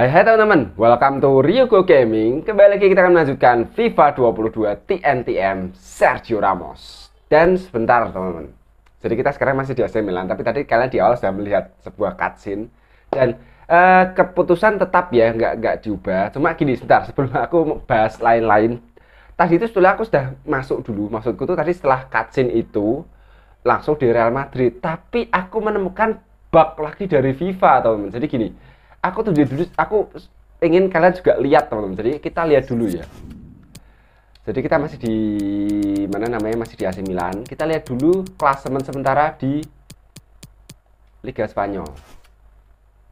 Hai hai teman-teman, welcome to Ryugo Gaming. Kembali lagi kita akan melanjutkan FIFA 22 TNTM Sergio Ramos. Dan sebentar teman-teman. Jadi kita sekarang masih di AC Milan Tapi tadi kalian di awal sudah melihat sebuah cutscene. Dan uh, keputusan tetap ya, nggak, nggak diubah. Cuma gini sebentar, sebelum aku bahas lain-lain. Tadi itu setelah aku sudah masuk dulu Maksudku tuh tadi setelah cutscene itu Langsung di Real Madrid. Tapi aku menemukan bug lagi dari FIFA teman-teman. Jadi gini aku tuh dulu aku ingin kalian juga lihat teman-teman. Jadi kita lihat dulu ya. Jadi kita masih di mana namanya? Masih di AC Milan. Kita lihat dulu klasemen sementara di Liga Spanyol.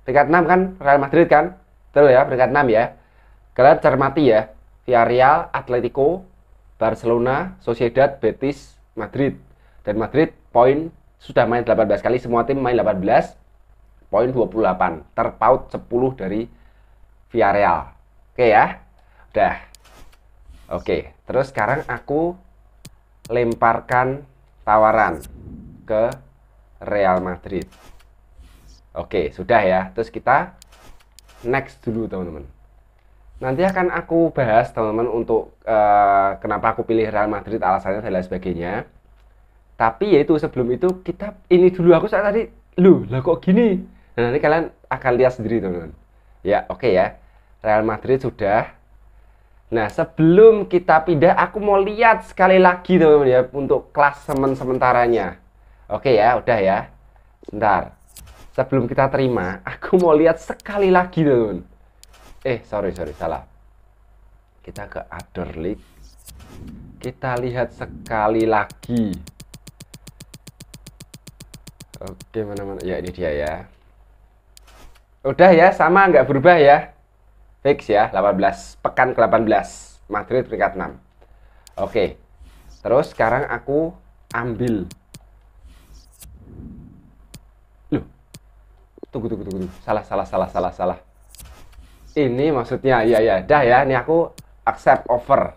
Peringkat 6 kan? Real Madrid kan? Betul ya peringkat 6 ya. Kalian cermati ya. Villarreal, Atletico, Barcelona, Sociedad, Betis, Madrid. Dan Madrid poin sudah main 18 kali semua tim main 18 poin 28 terpaut 10 dari Villarreal oke ya? Udah. Oke terus sekarang aku lemparkan tawaran ke Real Madrid. Oke sudah ya. Terus kita next dulu teman-teman. Nanti akan aku bahas teman-teman untuk uh, kenapa aku pilih Real Madrid alasannya dan lain sebagainya. Tapi yaitu sebelum itu kita ini dulu aku saat tadi lu lah kok gini Nah, nanti kalian akan lihat sendiri, teman-teman. Ya, oke okay ya. Real Madrid sudah. Nah, sebelum kita pindah, aku mau lihat sekali lagi, teman-teman ya, untuk kelas semen sementaranya. Oke okay ya, udah ya. Sebentar. Sebelum kita terima, aku mau lihat sekali lagi, teman-teman. Eh, sorry, sorry, salah. Kita ke Other League. Kita lihat sekali lagi. Oke, mana-mana. Ya, ini dia ya. Udah ya, sama nggak berubah ya. Fix ya, 18. Pekan ke-18. Madrid peringkat 6. Oke. Terus sekarang aku ambil. Loh. Tunggu, tunggu, tunggu. Salah, salah, salah, salah, salah. Ini maksudnya, iya, ya. Dah ya, ini aku accept offer.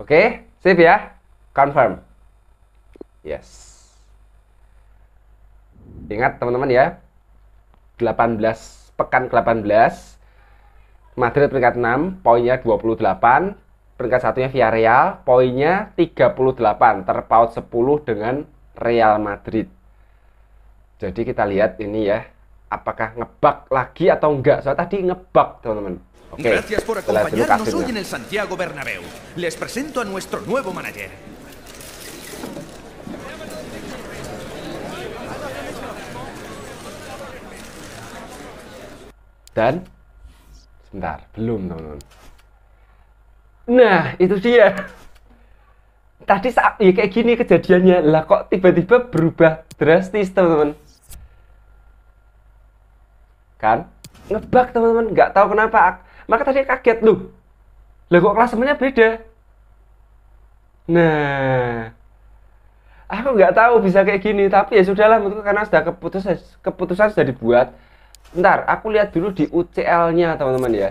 Oke, sip ya. Confirm. Yes. Ingat teman-teman ya, 18 pekan ke-18 Madrid peringkat 6, poinnya 28. Peringkat satunya Villarreal, poinnya 38, terpaut 10 dengan Real Madrid. Jadi kita lihat ini ya, apakah ngebak lagi atau enggak. Soalnya tadi ngebak, teman-teman. Oke, Gracias por acompañarnos hoy en el Santiago Bernabéu. Les presento a nuestro nuevo manager. Dan sebentar, belum teman-teman. Nah, itu dia. Tadi saat ya kayak gini kejadiannya, lah kok tiba-tiba berubah drastis teman-teman. Kan? Ngebak teman-teman, nggak tahu kenapa. Maka tadi kaget loh. Lah kok klasemennya beda? Nah, aku nggak tahu bisa kayak gini, tapi ya sudahlah karena sudah keputusan keputusan sudah dibuat. Ntar, aku lihat dulu di UCL-nya, teman-teman ya.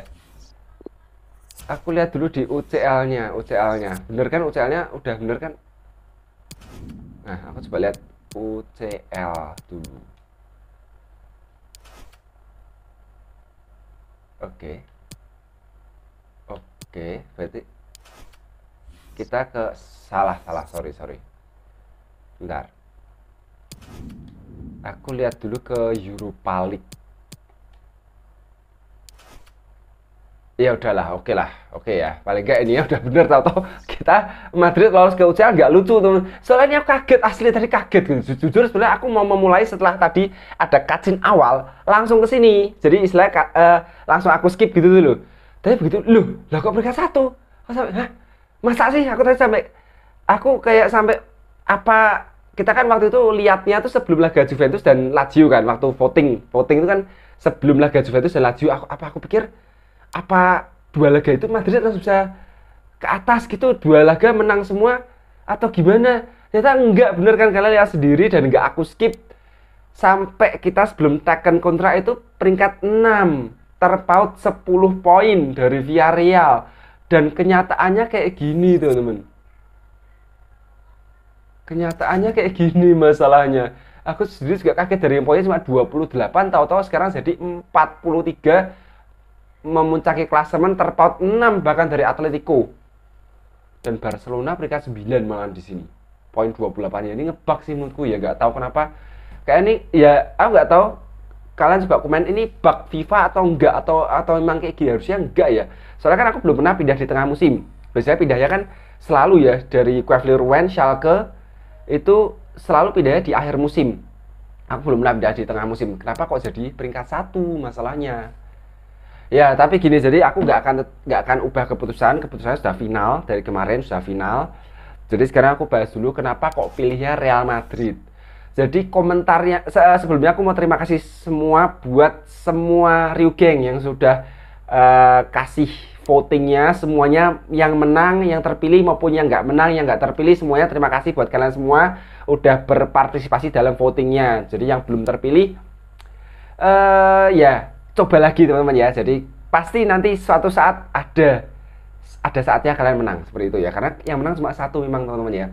Aku lihat dulu di UCL-nya, UCL-nya. Bener kan UCL-nya? Udah bener kan? Nah, aku coba lihat UCL dulu. Oke. Oke, berarti kita ke salah, salah, sorry, sorry. Bentar. Aku lihat dulu ke Europa League. Ya udahlah, oke lah, oke ya. Paling enggak ini ya udah bener tau-tau kita Madrid lolos ke UCL nggak lucu teman. Soalnya aku kaget asli tadi kaget gitu. Ju- Jujur sebenarnya aku mau memulai setelah tadi ada cutscene awal langsung ke sini. Jadi istilahnya ka- eh, langsung aku skip gitu dulu. Tapi begitu, loh, lah kok peringkat satu? Sampai, hah? Masa sih? Aku tadi sampai, aku kayak sampai apa? Kita kan waktu itu lihatnya tuh sebelum laga Juventus dan Lazio kan, waktu voting, voting itu kan sebelum laga Juventus dan Lazio. Aku, apa aku pikir apa dua laga itu Madrid langsung bisa ke atas gitu? Dua laga menang semua atau gimana? Ternyata enggak bener kan? Kalian lihat sendiri dan enggak aku skip. Sampai kita sebelum taken kontrak itu peringkat 6 terpaut 10 poin dari Villarreal. Dan kenyataannya kayak gini teman-teman. Kenyataannya kayak gini masalahnya. Aku sendiri juga kaget dari poinnya cuma 28 tahu-tahu sekarang jadi 43 memuncaki klasemen terpaut 6 bahkan dari Atletico. Dan Barcelona peringkat 9 malah di sini. Poin 28 nya ini ngebug sih menurutku ya nggak tahu kenapa. Kayak ini ya aku nggak tahu kalian coba komen ini bug FIFA atau enggak atau atau memang kayak gini? Harusnya enggak ya? Soalnya kan aku belum pernah pindah di tengah musim. Biasanya pindahnya kan selalu ya dari Kevlir-Wen, Schalke itu selalu pindahnya di akhir musim. Aku belum pernah pindah di tengah musim. Kenapa kok jadi peringkat satu masalahnya Ya, tapi gini, jadi aku nggak akan nggak akan ubah keputusan. Keputusannya sudah final dari kemarin sudah final. Jadi sekarang aku bahas dulu kenapa kok pilihnya Real Madrid. Jadi komentarnya se- sebelumnya aku mau terima kasih semua buat semua Ryu Gang yang sudah eh, kasih votingnya semuanya yang menang, yang terpilih maupun yang nggak menang, yang nggak terpilih semuanya terima kasih buat kalian semua udah berpartisipasi dalam votingnya. Jadi yang belum terpilih eh ya coba lagi teman-teman ya. Jadi pasti nanti suatu saat ada ada saatnya kalian menang seperti itu ya. Karena yang menang cuma satu memang teman-teman ya.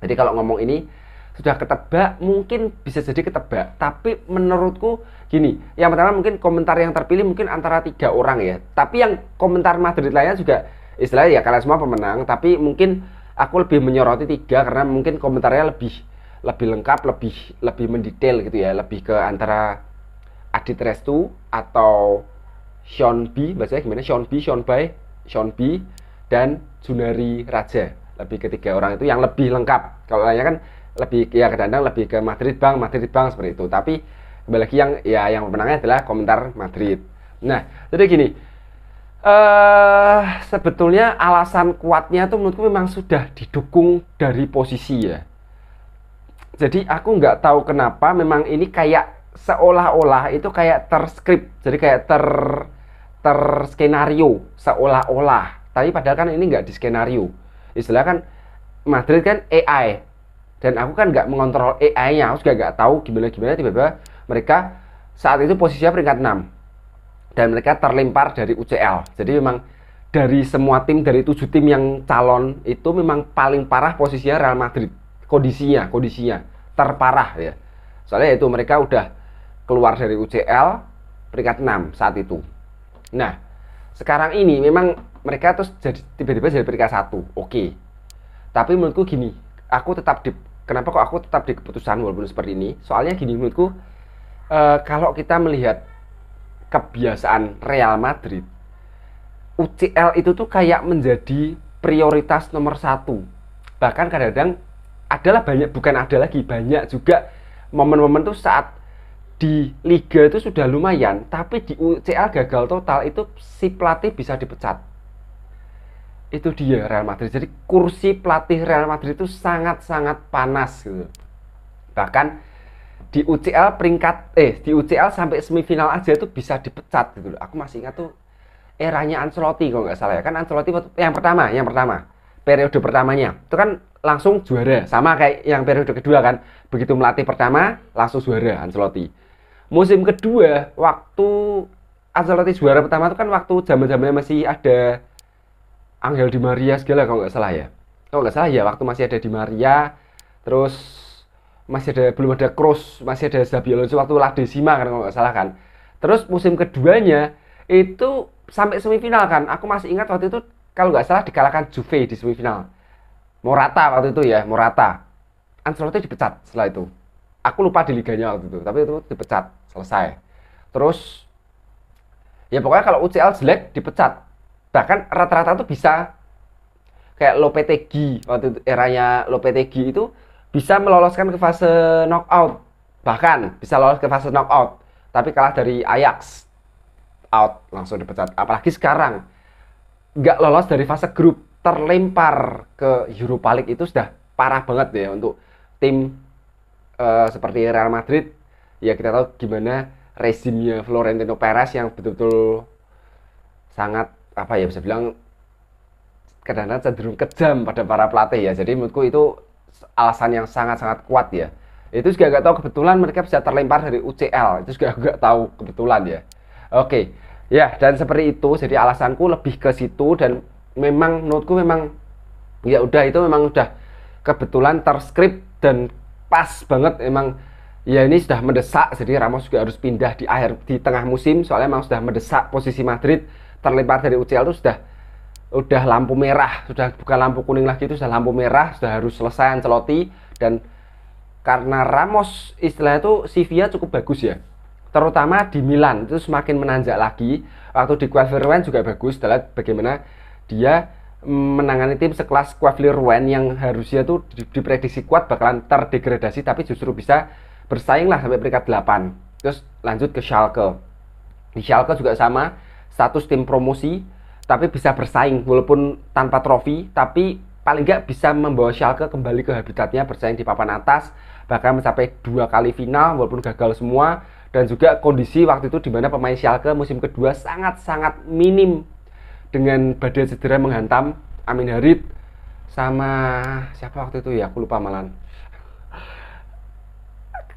Jadi kalau ngomong ini sudah ketebak mungkin bisa jadi ketebak. Tapi menurutku gini yang pertama mungkin komentar yang terpilih mungkin antara tiga orang ya. Tapi yang komentar Madrid lainnya juga istilahnya ya kalian semua pemenang. Tapi mungkin aku lebih menyoroti tiga karena mungkin komentarnya lebih lebih lengkap lebih lebih mendetail gitu ya. Lebih ke antara Adit Restu atau Sean B bacanya gimana? Sean B Sean Bai Sean B dan Junari Raja. Lebih ketiga orang itu yang lebih lengkap. Kalau lainnya kan lebih ya kadang-kadang lebih ke Madrid bang Madrid bang seperti itu. Tapi kembali lagi yang ya yang pemenangnya adalah komentar Madrid. Nah jadi gini eh sebetulnya alasan kuatnya tuh menurutku memang sudah didukung dari posisi ya. Jadi aku nggak tahu kenapa memang ini kayak seolah-olah itu kayak terskrip jadi kayak ter terskenario seolah-olah. Tapi padahal kan ini nggak di skenario istilah kan Madrid kan AI dan aku kan nggak mengontrol AI-nya aku juga nggak tahu gimana gimana tiba-tiba mereka saat itu posisinya peringkat 6 dan mereka terlempar dari UCL jadi memang dari semua tim dari tujuh tim yang calon itu memang paling parah posisinya Real Madrid. Kondisinya kondisinya terparah ya. Soalnya itu mereka udah keluar dari UCL peringkat 6 saat itu. Nah sekarang ini memang mereka terus jadi tiba-tiba jadi peringkat satu. Oke. Tapi menurutku gini aku tetap di kenapa kok aku tetap di keputusan walaupun seperti ini? Soalnya gini menurutku e, kalau kita melihat kebiasaan Real Madrid UCL itu tuh kayak menjadi prioritas nomor satu. Bahkan kadang-kadang adalah banyak bukan ada lagi banyak juga momen-momen tuh saat di liga itu sudah lumayan tapi di UCL gagal total itu si pelatih bisa dipecat. Itu dia Real Madrid. Jadi kursi pelatih Real Madrid itu sangat-sangat panas gitu. Bahkan di UCL peringkat eh di UCL sampai semifinal aja itu bisa dipecat gitu aku masih ingat tuh eranya Ancelotti kalau nggak salah ya. Kan Ancelotti yang pertama yang pertama. Periode pertamanya. Itu kan langsung juara. Sama kayak yang periode kedua kan. Begitu melatih pertama langsung juara Ancelotti musim kedua waktu Ancelotti juara pertama itu kan waktu zaman zamannya masih ada Angel Di Maria segala kalau nggak salah ya. Kalau nggak salah ya waktu masih ada Di Maria terus masih ada belum ada Kroos masih ada Xabi Alonso waktu La Decima kan kalau nggak salah kan. Terus musim keduanya itu sampai semifinal kan. Aku masih ingat waktu itu kalau nggak salah dikalahkan Juve di semifinal. Morata waktu itu ya Morata. Ancelotti dipecat setelah itu aku lupa di liganya waktu itu tapi itu dipecat selesai. Terus ya pokoknya kalau UCL jelek dipecat. Bahkan rata-rata tuh bisa kayak Lopetegi waktu itu eranya Lopetegi itu bisa meloloskan ke fase knockout. Bahkan bisa lolos ke fase knockout tapi kalah dari Ajax. Out langsung dipecat. Apalagi sekarang nggak lolos dari fase grup terlempar ke Europa League itu sudah parah banget ya untuk tim uh, seperti Real Madrid ya kita tahu gimana rezimnya Florentino Perez yang betul-betul sangat apa ya bisa bilang kadang-kadang cenderung kejam pada para pelatih ya. Jadi menurutku itu alasan yang sangat-sangat kuat ya. Itu juga nggak tahu kebetulan mereka bisa terlempar dari UCL itu juga nggak tahu kebetulan ya. Oke Ya, dan seperti itu. Jadi alasanku lebih ke situ dan memang menurutku memang ya udah itu memang udah kebetulan terskrip dan pas banget emang ya ini sudah mendesak jadi Ramos juga harus pindah di akhir di tengah musim soalnya memang sudah mendesak posisi Madrid terlempar dari UCL itu sudah udah lampu merah sudah bukan lampu kuning lagi itu sudah lampu merah sudah harus selesai Ancelotti dan karena Ramos istilahnya itu CV-nya cukup bagus ya terutama di Milan itu semakin menanjak lagi waktu di Quagliarone juga bagus adalah bagaimana dia menangani tim sekelas Quagliarone yang harusnya tuh diprediksi kuat bakalan terdegradasi tapi justru bisa bersaing lah sampai peringkat 8 terus lanjut ke Schalke. Di Schalke juga sama status tim promosi tapi bisa bersaing walaupun tanpa trofi tapi paling nggak bisa membawa Schalke kembali ke habitatnya bersaing di papan atas bahkan mencapai dua kali final walaupun gagal semua. Dan juga kondisi waktu itu di mana pemain Schalke musim kedua sangat-sangat minim dengan badai cedera menghantam Amin Harit sama siapa waktu itu ya? Aku lupa malan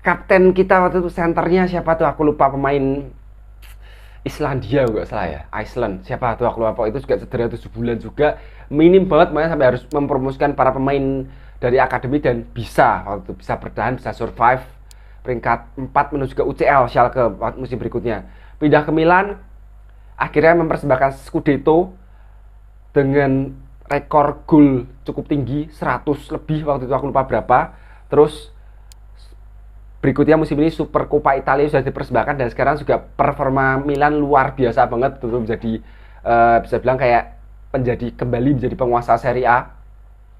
kapten kita waktu itu senternya siapa tuh? Aku lupa pemain Islandia enggak salah ya. Iceland. Siapa tuh? Aku lupa. Itu juga cedera tujuh bulan juga. Minim banget makanya sampai harus mempromosikan para pemain dari akademi dan bisa waktu itu bisa bertahan bisa survive. Peringkat 4 menuju ke UCL Schalke musim berikutnya. Pindah ke Milan, akhirnya mempersembahkan Scudetto dengan rekor gol cukup tinggi 100 lebih waktu itu aku lupa berapa. Terus berikutnya musim ini Super Coppa Italia sudah dipersembahkan dan sekarang juga performa Milan luar biasa banget. Betul menjadi uh, bisa bilang kayak menjadi kembali menjadi penguasa Serie A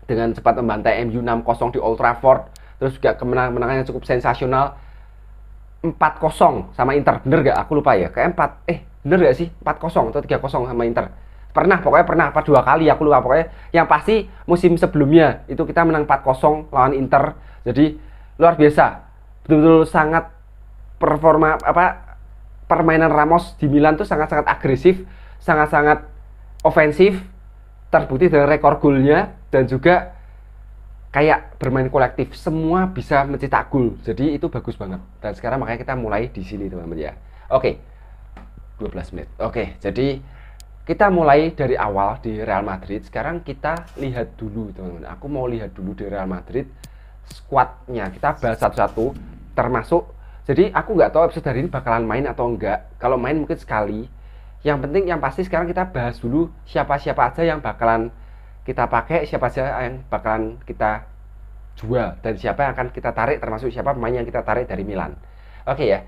dengan cepat membantai MU 6-0 di Old Trafford. Terus juga kemenangan yang cukup sensasional. 4-0 sama Inter bener gak aku lupa ya. Kayak 4 eh bener gak sih? 4-0 atau 3-0 sama Inter? Pernah pokoknya pernah apa dua kali aku lupa. Pokoknya yang pasti musim sebelumnya itu kita menang 4-0 lawan Inter. Jadi luar biasa. Betul-betul sangat performa apa permainan Ramos di Milan tuh sangat-sangat agresif sangat-sangat ofensif terbukti dengan rekor golnya dan juga kayak bermain kolektif. Semua bisa mencetak gol. Jadi itu bagus banget. Dan sekarang makanya kita mulai di sini teman-teman ya. Oke 12 menit. Oke jadi kita mulai dari awal di Real Madrid. Sekarang kita lihat dulu teman-teman. Aku mau lihat dulu di Real Madrid squadnya. Kita bahas satu-satu termasuk jadi aku nggak tahu episode hari ini bakalan main atau enggak kalau main mungkin sekali. Yang penting yang pasti sekarang kita bahas dulu siapa-siapa aja yang bakalan kita pakai siapa saja yang bakalan kita jual dan siapa yang akan kita tarik termasuk siapa pemain yang kita tarik dari Milan. Oke ya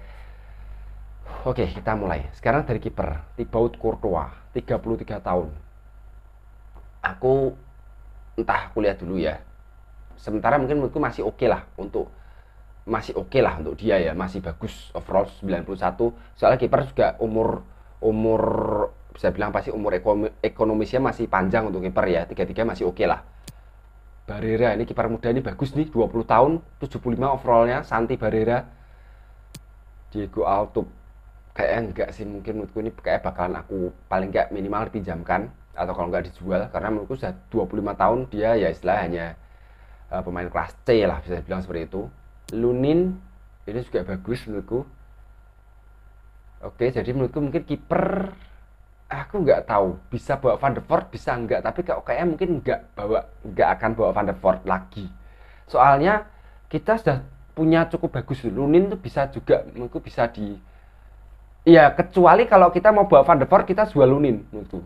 oke kita mulai. Sekarang dari kiper Thibaut Courtois 33 tahun. Aku entah kuliah dulu ya. Sementara mungkin menurutku masih oke okay lah untuk masih oke okay lah untuk dia ya. Masih bagus overall 91 soalnya kiper juga umur umur bisa bilang pasti umur ekonomisnya masih panjang untuk kiper ya. Tiga-tiga masih oke okay lah. Barera ini kiper muda ini bagus nih 20 tahun 75 overallnya. Santi Barera Diego Alto kayak enggak sih mungkin menurutku ini kayak bakalan aku paling enggak minimal dipinjamkan atau kalau enggak dijual karena menurutku sudah 25 tahun dia ya istilah hanya uh, pemain kelas C lah bisa bilang seperti itu. Lunin ini juga bagus menurutku. Oke jadi menurutku mungkin kiper aku nggak tahu bisa bawa Van der Voort bisa enggak tapi kok kayaknya mungkin nggak bawa nggak akan bawa Van der Voort lagi. Soalnya kita sudah punya cukup bagus. Lunin tuh bisa juga menurutku bisa di ya kecuali kalau kita mau bawa Van der Voort kita jual Lunin menurutku.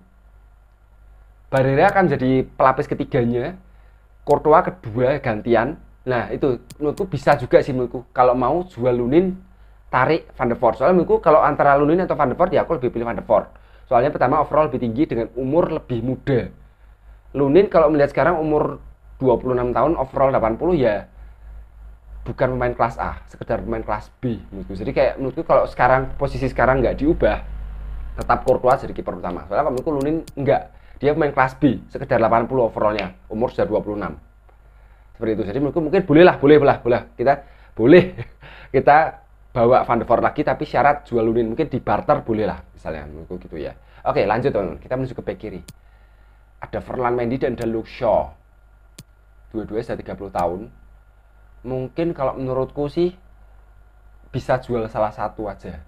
Barrera akan jadi pelapis ketiganya Courtois kedua gantian. Nah itu menurutku bisa juga sih menurutku. Kalau mau jual Lunin tarik Van der Voort. Soalnya menurutku kalau antara Lunin atau Van der Voort ya aku lebih pilih Van der Voort. Soalnya pertama overall lebih tinggi dengan umur lebih muda. Lunin kalau melihat sekarang umur 26 tahun overall 80 ya bukan pemain kelas A, sekedar pemain kelas B menurutku. Jadi kayak menurutku kalau sekarang posisi sekarang nggak diubah, tetap Courtois jadi kiper utama. Soalnya kalau menurutku Lunin enggak, dia pemain kelas B, sekedar 80 overallnya, umur sudah 26. Seperti itu. Jadi menurutku mungkin boleh lah, boleh lah, boleh kita boleh kita bawa Van de Voort lagi tapi syarat jual Lunin mungkin di barter boleh lah misalnya menurutku gitu ya oke lanjut teman kita menuju ke back kiri ada Ferland Mendy dan ada Luke Shaw dua-duanya sudah 30 tahun mungkin kalau menurutku sih bisa jual salah satu aja.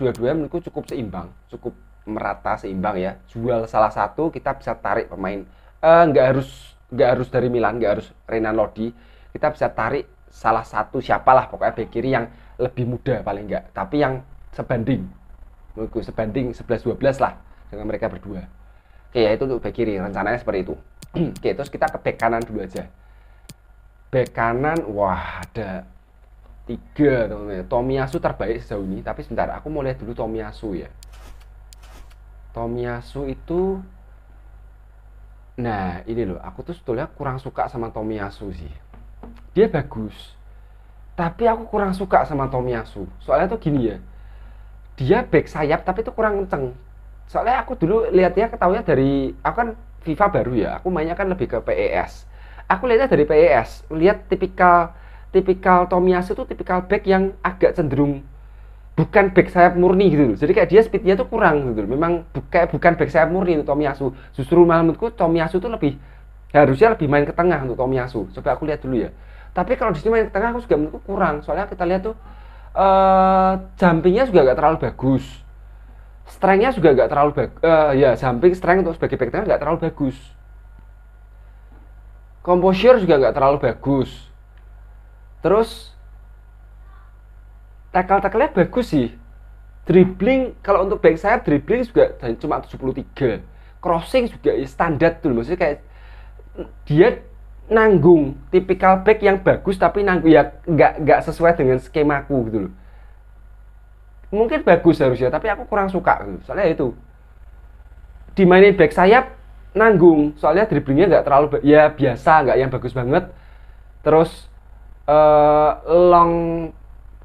Dua-duanya menurutku cukup seimbang cukup merata seimbang ya. Jual salah satu kita bisa tarik pemain eh, nggak uh, harus nggak harus dari Milan nggak harus Renan Lodi kita bisa tarik salah satu siapalah pokoknya back kiri yang lebih muda paling enggak tapi yang sebanding. Menurutku sebanding 11-12 lah dengan mereka berdua. Oke ya itu untuk back kiri rencananya seperti itu. Oke terus kita ke back kanan dulu aja back kanan wah ada tiga teman-teman. Tomiyasu terbaik sejauh ini tapi sebentar aku mau lihat dulu Tomiyasu ya. Tomiyasu itu nah ini loh aku tuh sebetulnya kurang suka sama Tomiyasu sih. Dia bagus tapi aku kurang suka sama Tomiyasu. Soalnya tuh gini ya dia back sayap tapi itu kurang kenceng. Soalnya aku dulu lihatnya ketahuinya dari aku kan FIFA baru ya aku mainnya kan lebih ke PES aku lihatnya dari PES lihat tipikal tipikal Tomiyasu tuh tipikal back yang agak cenderung bukan back sayap murni gitu loh. Jadi kayak dia speednya tuh kurang gitu loh. Memang bu kayak bukan back sayap murni itu Tomiyasu justru malah menurutku Tomiyasu tuh lebih harusnya lebih main ke tengah untuk Tomiyasu coba aku lihat dulu ya. Tapi kalau di sini main ke tengah aku juga menurutku kurang. Soalnya kita lihat tuh uh, jumpingnya juga gak terlalu bagus. Strengthnya juga gak terlalu bagus uh, ya jumping strength untuk sebagai back tengah gak terlalu bagus composure juga gak terlalu bagus. Terus tackle tackle bagus sih. Dribbling kalau untuk back sayap dribbling juga cuma 73 crossing juga ya standar tuh maksudnya kayak dia nanggung tipikal back yang bagus tapi nanggung ya nggak nggak sesuai dengan skemaku gitu loh. Mungkin bagus harusnya tapi aku kurang suka gitu. soalnya itu dimainin back sayap nanggung. Soalnya dribblingnya nggak terlalu ya biasa nggak yang bagus banget. Terus uh, long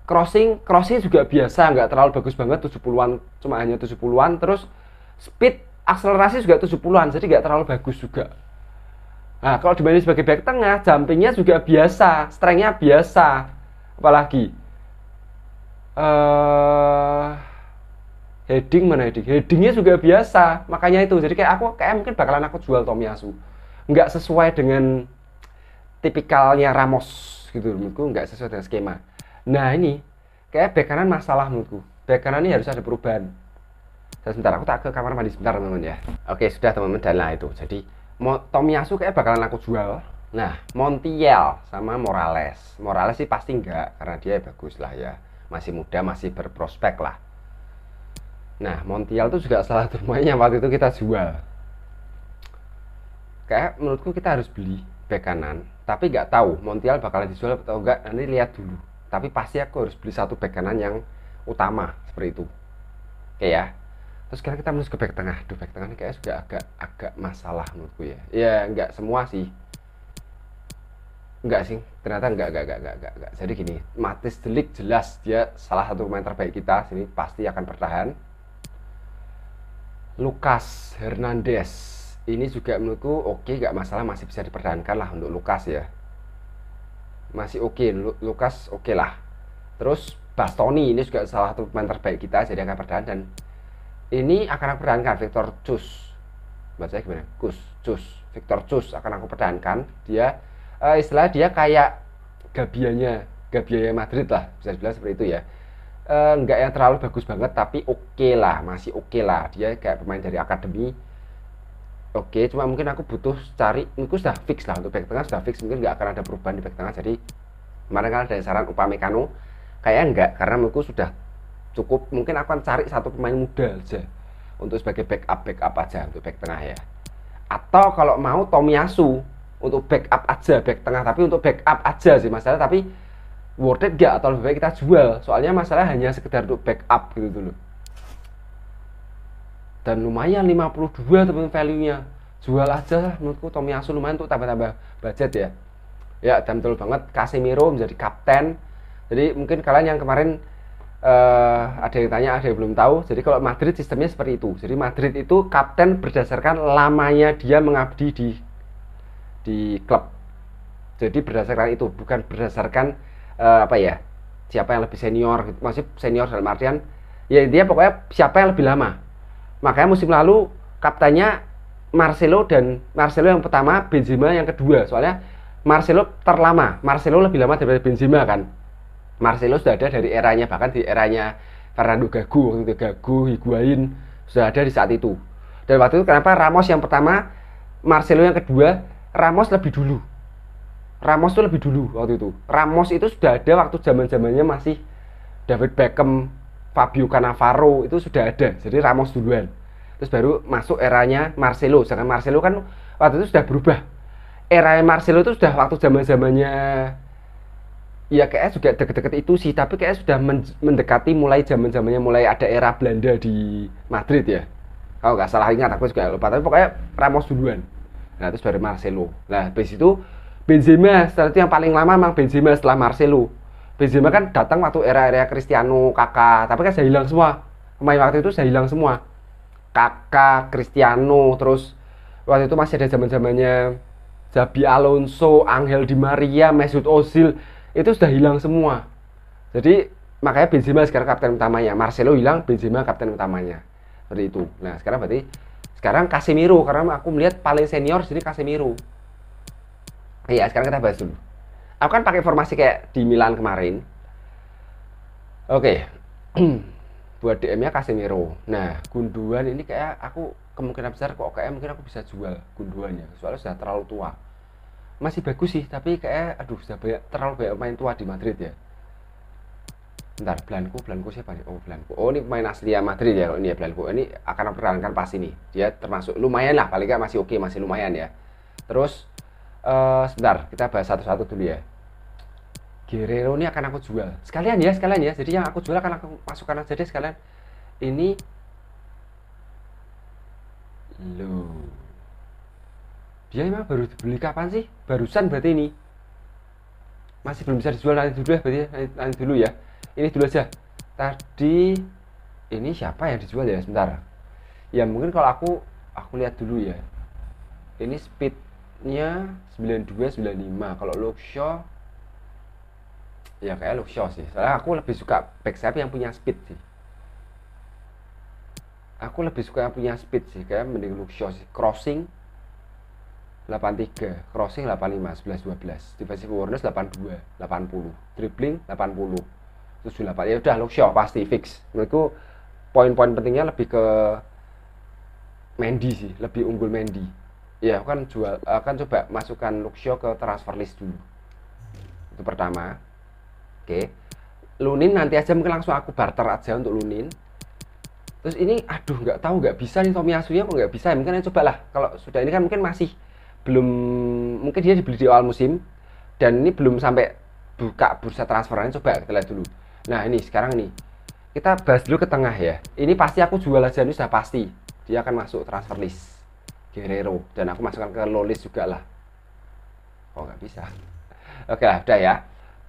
crossing crossing juga biasa nggak terlalu bagus banget 70-an cuma hanya 70-an terus speed akselerasi juga 70-an jadi nggak terlalu bagus juga. Nah, kalau dimainin sebagai back tengah, jumpingnya juga biasa, strengthnya biasa. Apalagi uh, heading mana heading? Headingnya juga biasa, makanya itu. Jadi kayak aku kayak mungkin bakalan aku jual Tomiyasu. Nggak sesuai dengan tipikalnya Ramos gitu menurutku, nggak sesuai dengan skema. Nah ini kayak back kanan masalah menurutku. Back kanan ini harus ada perubahan. Dan sebentar, aku tak ke kamar mandi sebentar teman-teman ya. Oke, sudah teman-teman dan lah itu. Jadi Tomiyasu kayak bakalan aku jual. Nah, Montiel sama Morales. Morales sih pasti enggak karena dia bagus lah ya. Masih muda, masih berprospek lah. Nah, Montiel itu juga salah satu pemain yang waktu itu kita jual. Kayak menurutku kita harus beli bek kanan, tapi nggak tahu Montiel bakalan dijual atau enggak. Nanti lihat dulu. Tapi pasti aku harus beli satu bek kanan yang utama seperti itu. Oke ya terus sekarang kita menuju ke back tengah Duh back tengah ini kayak juga agak agak masalah menurutku ya ya nggak semua sih Enggak sih, ternyata enggak, enggak, enggak, enggak, enggak, enggak. Jadi gini, Matis Delik jelas dia salah satu pemain terbaik kita, sini pasti akan bertahan. Lukas Hernandez, ini juga menurutku oke, okay, enggak masalah, masih bisa dipertahankan lah untuk Lukas ya. Masih oke, okay. Lukas oke okay lah. Terus Bastoni ini juga salah satu pemain terbaik kita, jadi akan bertahan. Dan ini akan aku pertahankan Victor Cus bacanya gimana? Cus Cus Victor Cus akan aku pertahankan. Dia uh, istilah dia kayak Gabianya Gabianya Madrid lah. Bisa dibilang seperti itu ya uh, nggak yang terlalu bagus banget tapi oke okay lah masih oke okay lah. Dia kayak pemain dari akademi. Oke okay, cuma mungkin aku butuh cari itu sudah fix lah untuk back tengah sudah fix. Mungkin nggak akan ada perubahan di back tengah. Jadi kemarin kan ada saran Upamecano kayak enggak karena menurutku sudah cukup. Mungkin akan cari satu pemain muda aja untuk sebagai backup backup aja untuk back tengah ya. Atau kalau mau Tomiyasu untuk backup aja back tengah. Tapi untuk backup aja sih masalah. Tapi worth it gak atau lebih baik kita jual soalnya masalah hanya sekedar untuk backup gitu dulu dan lumayan 52 teman value nya jual aja lah menurutku Tomiyasu lumayan untuk tambah-tambah budget ya ya dan betul banget Casemiro menjadi kapten jadi mungkin kalian yang kemarin uh, ada yang tanya, ada yang belum tahu. Jadi kalau Madrid sistemnya seperti itu. Jadi Madrid itu kapten berdasarkan lamanya dia mengabdi di di klub. Jadi berdasarkan itu, bukan berdasarkan uh, apa ya? Siapa yang lebih senior gitu. Masih senior dalam artian ya dia pokoknya siapa yang lebih lama. Makanya musim lalu kaptennya Marcelo dan Marcelo yang pertama, Benzema yang kedua. Soalnya Marcelo terlama, Marcelo lebih lama daripada Benzema kan Marcelo sudah ada dari eranya bahkan di eranya Fernando Gago waktu itu Gago Higuain sudah ada di saat itu dan waktu itu kenapa Ramos yang pertama Marcelo yang kedua Ramos lebih dulu Ramos itu lebih dulu waktu itu. Ramos itu sudah ada waktu zaman zamannya masih David Beckham Fabio Cannavaro itu sudah ada. Jadi Ramos duluan. Terus baru masuk eranya Marcelo. Sedangkan Marcelo kan waktu itu sudah berubah. Era Marcelo itu sudah waktu zaman zamannya ya kayak juga deket-deket itu sih. Tapi kayak sudah mendekati mulai zaman zamannya mulai ada era Belanda di Madrid ya. Kalau nggak salah ingat aku juga lupa. Tapi pokoknya Ramos duluan. Nah terus baru Marcelo. Nah habis itu Benzema setelah itu yang paling lama memang Benzema setelah Marcelo Benzema kan datang waktu era-era Cristiano Kakak tapi kan saya hilang semua pemain waktu itu saya hilang semua Kakak Cristiano terus waktu itu masih ada zaman zamannya Zabi Alonso Angel Di Maria Mesut Ozil itu sudah hilang semua. Jadi makanya Benzema sekarang kapten utamanya. Marcelo hilang, Benzema kapten utamanya. Seperti itu. Nah, sekarang berarti sekarang Casemiro karena aku melihat paling senior sini Casemiro. Iya, sekarang kita bahas dulu. Aku kan pakai formasi kayak di Milan kemarin. Oke. Buat DM-nya Casemiro. Nah, Gunduan ini kayak aku kemungkinan besar kok kayak mungkin aku bisa jual Gunduannya. Soalnya sudah terlalu tua masih bagus sih tapi kayak aduh sudah banyak terlalu banyak main tua di Madrid ya Bentar, Blanco, Blanco siapa nih? Oh, Blanco. Oh, ini pemain asli ya Madrid ya. Ini ya Blanco. Ini akan mempertahankan pas ini. Dia termasuk lumayan lah, paling nggak masih oke, masih lumayan ya. Terus, uh, sebentar, kita bahas satu-satu dulu ya. Guerrero ini akan aku jual. Sekalian ya, sekalian ya. Jadi yang aku jual akan aku masukkan aja deh sekalian. Ini Loh. Dia emang baru dibeli kapan sih? Barusan berarti ini. Masih belum bisa dijual nanti dulu ya berarti nanti, nanti dulu ya. Ini dulu aja. Tadi ini siapa yang dijual ya? Sebentar. Ya mungkin kalau aku aku lihat dulu ya. Ini speed speednya 92 95 kalau Shaw ya kayak Shaw sih. Soalnya aku lebih suka back sayap yang punya speed sih. Aku lebih suka yang punya speed sih kayak mending Shaw sih. Crossing 83 crossing 85 11 12 defensive awareness 82 80 dribbling 80 78 ya udah Shaw pasti fix. Menurutku poin-poin pentingnya lebih ke Mendy sih lebih unggul Mendy ya kan jual akan coba masukkan Luxio ke transfer list dulu. Itu pertama. Oke. Lunin nanti aja mungkin langsung aku barter aja untuk Lunin. Terus ini aduh nggak tahu nggak bisa nih Tommy Asuya kok nggak bisa mungkin coba lah kalau sudah ini kan mungkin masih belum mungkin dia dibeli di awal musim. Dan ini belum sampai buka bursa transferannya coba kita lihat dulu. Nah ini sekarang nih kita bahas dulu ke tengah ya. Ini pasti aku jual aja ini sudah pasti. Dia akan masuk transfer list Guerrero dan aku masukkan ke Lolis juga lah oh nggak bisa. Oke lah udah ya.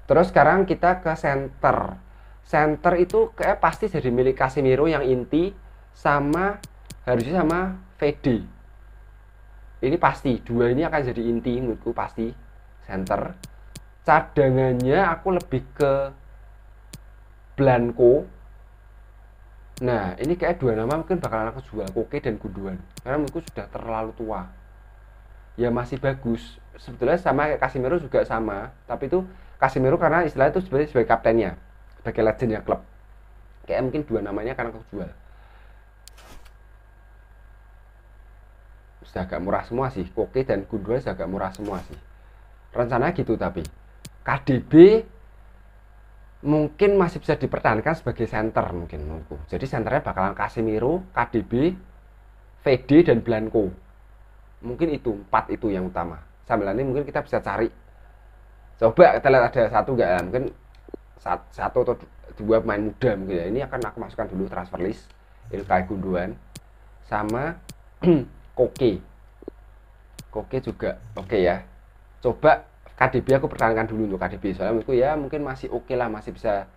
Terus sekarang kita ke center. Center itu kayak pasti jadi milik Casemiro yang inti sama harusnya sama VD ini pasti. Dua ini akan jadi inti menurutku pasti. Center. Cadangannya aku lebih ke Blanco Nah, ini kayak dua nama mungkin bakalan aku jual Koke dan Gunduan. Karena menurutku sudah terlalu tua. Ya masih bagus. Sebetulnya sama kayak Casemiro juga sama, tapi itu Casemiro karena istilahnya itu sebagai sebagai kaptennya, sebagai legendnya klub. Kayak mungkin dua namanya karena aku jual. Sudah agak murah semua sih. Koke dan Gunduan sudah agak murah semua sih. Rencana gitu tapi KDB mungkin masih bisa dipertahankan sebagai center mungkin menurutku. Jadi senternya bakalan Casemiro, KDB, VD dan Blanco. Mungkin itu empat itu yang utama. Sambil ini mungkin kita bisa cari. Coba kita lihat ada satu enggak ya? Mungkin satu atau dua pemain muda mungkin ya. Ini akan aku masukkan dulu transfer list. Ilkay Gundogan sama Koke. Koke juga oke okay ya. Coba KDB aku pertahankan dulu untuk KDB soalnya menurutku ya mungkin masih oke okay lah masih bisa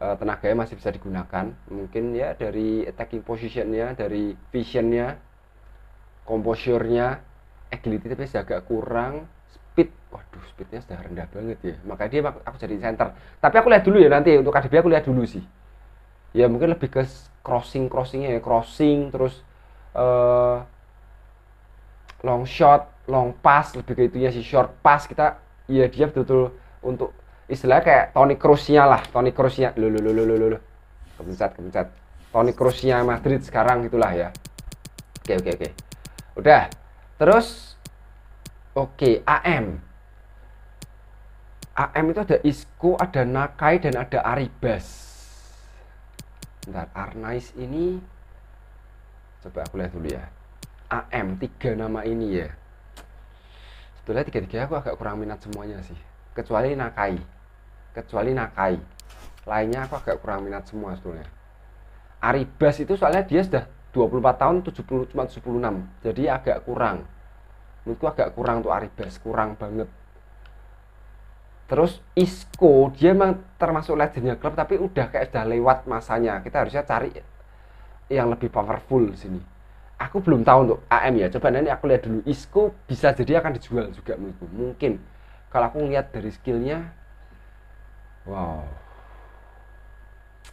uh, tenaganya masih bisa digunakan. Mungkin ya dari attacking positionnya dari visionnya composure-nya agility tapi agak kurang. Speed waduh speednya sudah rendah banget ya. Makanya dia aku jadi center. Tapi aku lihat dulu ya nanti untuk KDB aku lihat dulu sih. Ya mungkin lebih ke crossing crossingnya ya. Crossing terus uh, long shot long pass lebih ke itunya sih. Short pass kita iya dia betul-betul untuk istilahnya kayak Toni Kroos-nya lah Toni Kroos-nya lo lo lo lo lo lo kepencet kepencet. Toni Kroos-nya Madrid sekarang itulah ya. Oke oke oke. Udah. Terus oke AM AM itu ada Isco ada Nakai dan ada Aribas. Bentar, Arnais ini coba aku lihat dulu ya. AM tiga nama ini ya sebetulnya tiga-tiga aku agak kurang minat semuanya sih. Kecuali Nakai. Kecuali Nakai. Lainnya aku agak kurang minat semua sebetulnya. Aribas itu soalnya dia sudah 24 tahun 70 cuma 76 jadi agak kurang. Menurutku agak kurang untuk Aribas kurang banget. Terus Isco dia memang termasuk legendnya klub tapi udah kayak sudah lewat masanya. Kita harusnya cari yang lebih powerful sini aku belum tahu untuk AM ya. Coba nanti aku lihat dulu. Isco bisa jadi akan dijual juga menurutku. Mungkin. Kalau aku lihat dari skillnya wow.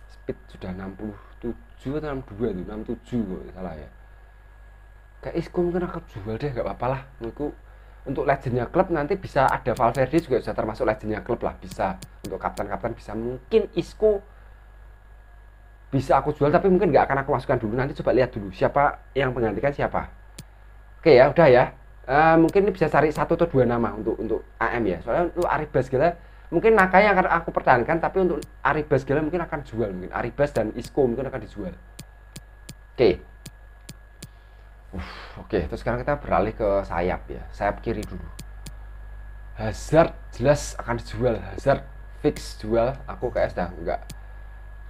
Speed sudah 67 atau 62 tuh 67 kok salah ya. Kayak Isco mungkin aku jual deh gak apa-apa lah menurutku untuk legendnya klub nanti bisa ada Valverde juga bisa termasuk legendnya klub lah bisa. Untuk kapten-kapten bisa. Mungkin Isco bisa aku jual tapi mungkin nggak akan aku masukkan dulu. Nanti coba lihat dulu siapa yang menggantikan siapa. Oke ya udah ya. Uh, mungkin ini bisa cari satu atau dua nama untuk untuk AM ya. Soalnya untuk Aribas Gila mungkin Nakai yang akan aku pertahankan tapi untuk Aribas Gila mungkin akan jual mungkin. Aribas dan Isco mungkin akan dijual. Oke. Uh, oke. Terus sekarang kita beralih ke sayap ya. Sayap kiri dulu. Hazard jelas akan dijual. Hazard fix jual. Aku kayak sudah enggak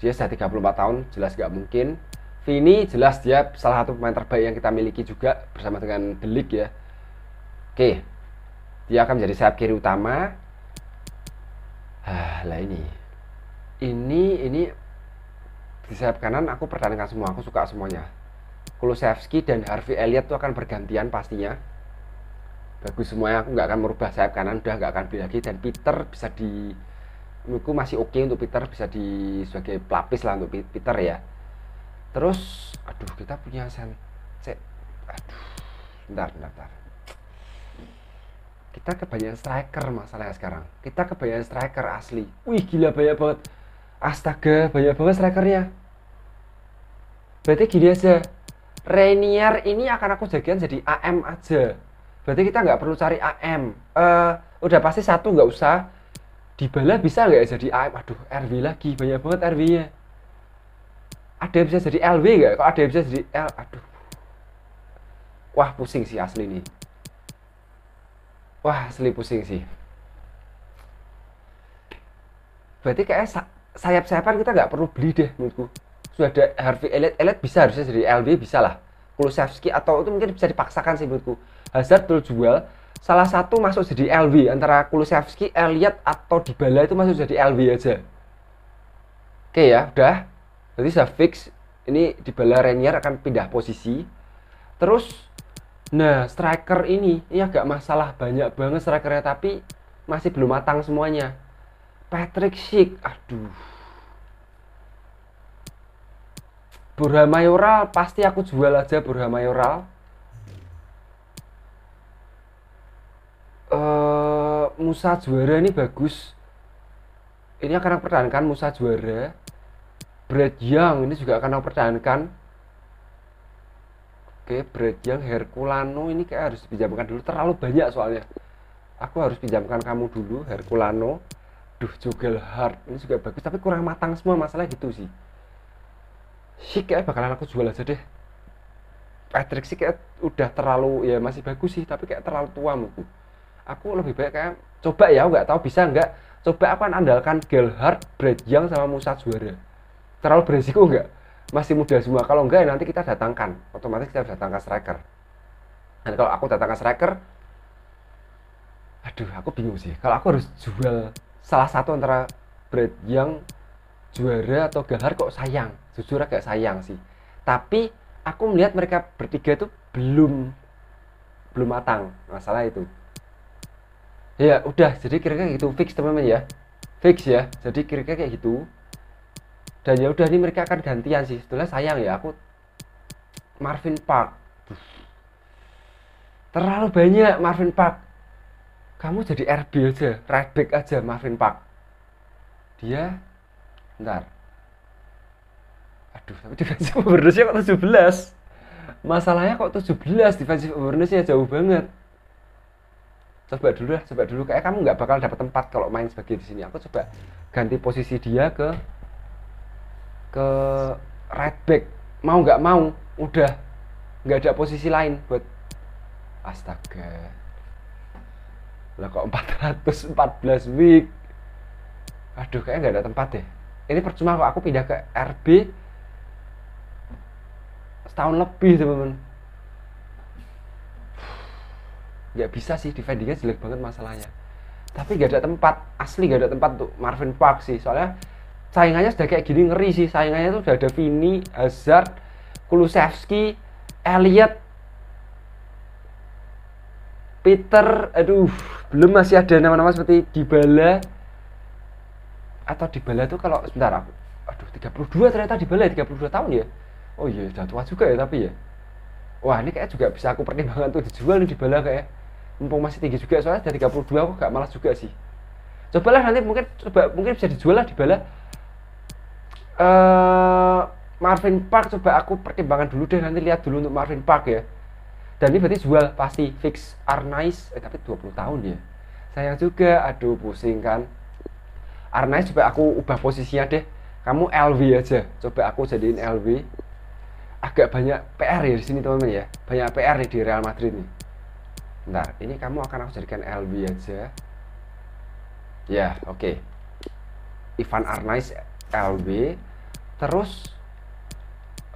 dia sudah 34 tahun jelas gak mungkin. Vini jelas dia salah satu pemain terbaik yang kita miliki juga bersama dengan Delik ya. Oke dia akan menjadi sayap kiri utama. Ah lah ini. Ini ini di sayap kanan aku pertahankan semua aku suka semuanya. Kulusevski dan Harvey Elliott itu akan bergantian pastinya. Bagus semuanya aku nggak akan merubah sayap kanan udah nggak akan beli lagi. Dan Peter bisa di menurutku masih oke untuk Peter bisa di sebagai pelapis lah untuk Peter ya. Terus aduh kita punya sen cek aduh bentar bentar, bentar. kita kebanyakan striker masalahnya sekarang. Kita kebanyakan striker asli. Wih gila banyak banget. Astaga banyak banget strikernya. Berarti gini aja Rainier ini akan aku jadikan jadi AM aja. Berarti kita nggak perlu cari AM uh, eh, udah pasti satu nggak usah di bala bisa nggak ya jadi AM aduh RW lagi banyak banget RW nya ada yang bisa jadi LW nggak? Kok ada yang bisa jadi L? Aduh. Wah pusing sih asli nih. Wah asli pusing sih. Berarti kayak sayap-sayapan kita nggak perlu beli deh menurutku. Sudah ada Harvey Elliott Elliott bisa harusnya jadi LB bisa lah. Kulusevski atau itu mungkin bisa dipaksakan sih menurutku. Hazard jual salah satu masuk jadi LB antara Kulusevski Elliott atau Dybala itu masuk jadi LB aja. Oke ya udah. Jadi saya fix. Ini Dybala Renier akan pindah posisi. Terus nah striker ini ini agak masalah banyak banget strikernya tapi masih belum matang semuanya. Patrick Schick aduh. Burha Mayoral pasti aku jual aja Burha Mayoral. Uh, Musa juara ini bagus. Ini akan aku pertahankan Musa juara. Brad Young ini juga akan aku pertahankan. Oke, Brad Young, Herculano ini kayak harus dipinjamkan dulu. Terlalu banyak soalnya. Aku harus pinjamkan kamu dulu, Herculano. Duh, Jogel Hard ini juga bagus, tapi kurang matang semua masalah gitu sih sih kayak bakalan aku jual aja deh Patrick sih kayak udah terlalu ya masih bagus sih tapi kayak terlalu tua menurutku aku lebih baik kayak coba ya nggak tahu bisa nggak. Coba aku andalkan Gelhard, Brad Young sama Musa Juara. Terlalu beresiko nggak? Masih muda semua. Kalau enggak ya nanti kita datangkan. Otomatis kita datangkan striker. Dan kalau aku datangkan striker aduh aku bingung sih. Kalau aku harus jual salah satu antara Brad Young juara atau gelar kok sayang? Jujur agak sayang sih. Tapi aku melihat mereka bertiga itu belum belum matang. Masalah itu ya udah. Jadi kira-kira gitu. Fix teman-teman ya. Fix ya. Jadi kira-kira kayak gitu. Dan ya udah ini mereka akan gantian sih. Setelah sayang ya aku Marvin Park. Terlalu banyak Marvin Park. Kamu jadi RB aja right back aja Marvin Park. Dia Bentar. Aduh, tapi defensive awareness-nya kok 17. Masalahnya kok 17 defensive awareness-nya jauh banget. Coba dulu lah, coba dulu. Kayak kamu nggak bakal dapat tempat kalau main sebagai di sini. Aku coba ganti posisi dia ke ke right back. Mau nggak mau, udah nggak ada posisi lain buat astaga. Lah kok 414 week. Aduh, kayaknya nggak ada tempat deh ini percuma kok aku pindah ke RB setahun lebih teman-teman nggak bisa sih defendingnya jelek banget masalahnya. Tapi gak ada tempat asli gak ada tempat untuk Marvin Park sih. Soalnya saingannya sudah kayak gini ngeri sih. Saingannya tuh udah ada Vini, Hazard, Kulusevski, Elliot, Peter, aduh belum masih ada nama-nama seperti Dybala, atau di Bala itu kalau sebentar aku aduh 32 ternyata di Bala 32 tahun ya? Oh iya udah tua juga ya tapi ya. Wah ini kayak juga bisa aku pertimbangkan tuh dijual nih di Bala kayak mumpung masih tinggi juga soalnya dari 32 aku gak malas juga sih. Cobalah nanti mungkin coba mungkin bisa dijual lah di Bala uh, Marvin Park coba aku pertimbangkan dulu deh nanti lihat dulu untuk Marvin Park ya. Dan ini berarti jual pasti fix Arnais eh tapi 20 tahun ya. Sayang juga aduh pusing kan. Arnais coba aku ubah posisinya deh. Kamu LV aja coba aku jadiin LV agak banyak PR ya di sini teman-teman ya. Banyak PR nih di Real Madrid nih bentar ini kamu akan aku jadikan LV aja ya oke okay. Ivan Arnais LV terus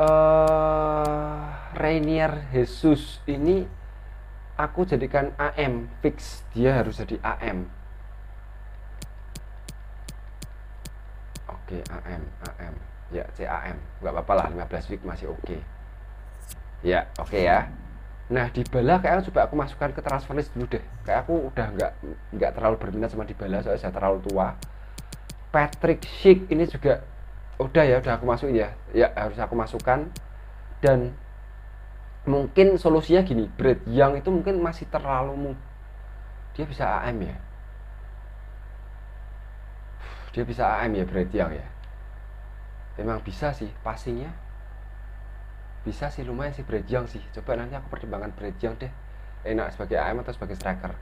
uh, Rainier Jesus ini aku jadikan AM fix dia harus jadi AM Oke, AM, AM. Ya, CAM. Nggak apa-apa lah, 15 week masih oke. Okay. Ya, oke okay ya. Nah di Bala kayak coba aku masukkan ke transfer list dulu deh. Kayak aku udah nggak nggak terlalu berminat sama di Bala soalnya saya terlalu tua. Patrick Schick ini juga udah ya udah aku masukin ya. Ya harus aku masukkan dan mungkin solusinya gini, Brad Young itu mungkin masih terlalu mu- dia bisa AM ya. Dia bisa AM ya Brad Young ya. Emang bisa sih passingnya bisa sih lumayan sih Young sih. Coba nanti aku pertimbangkan Young deh. Enak sebagai AM atau sebagai striker.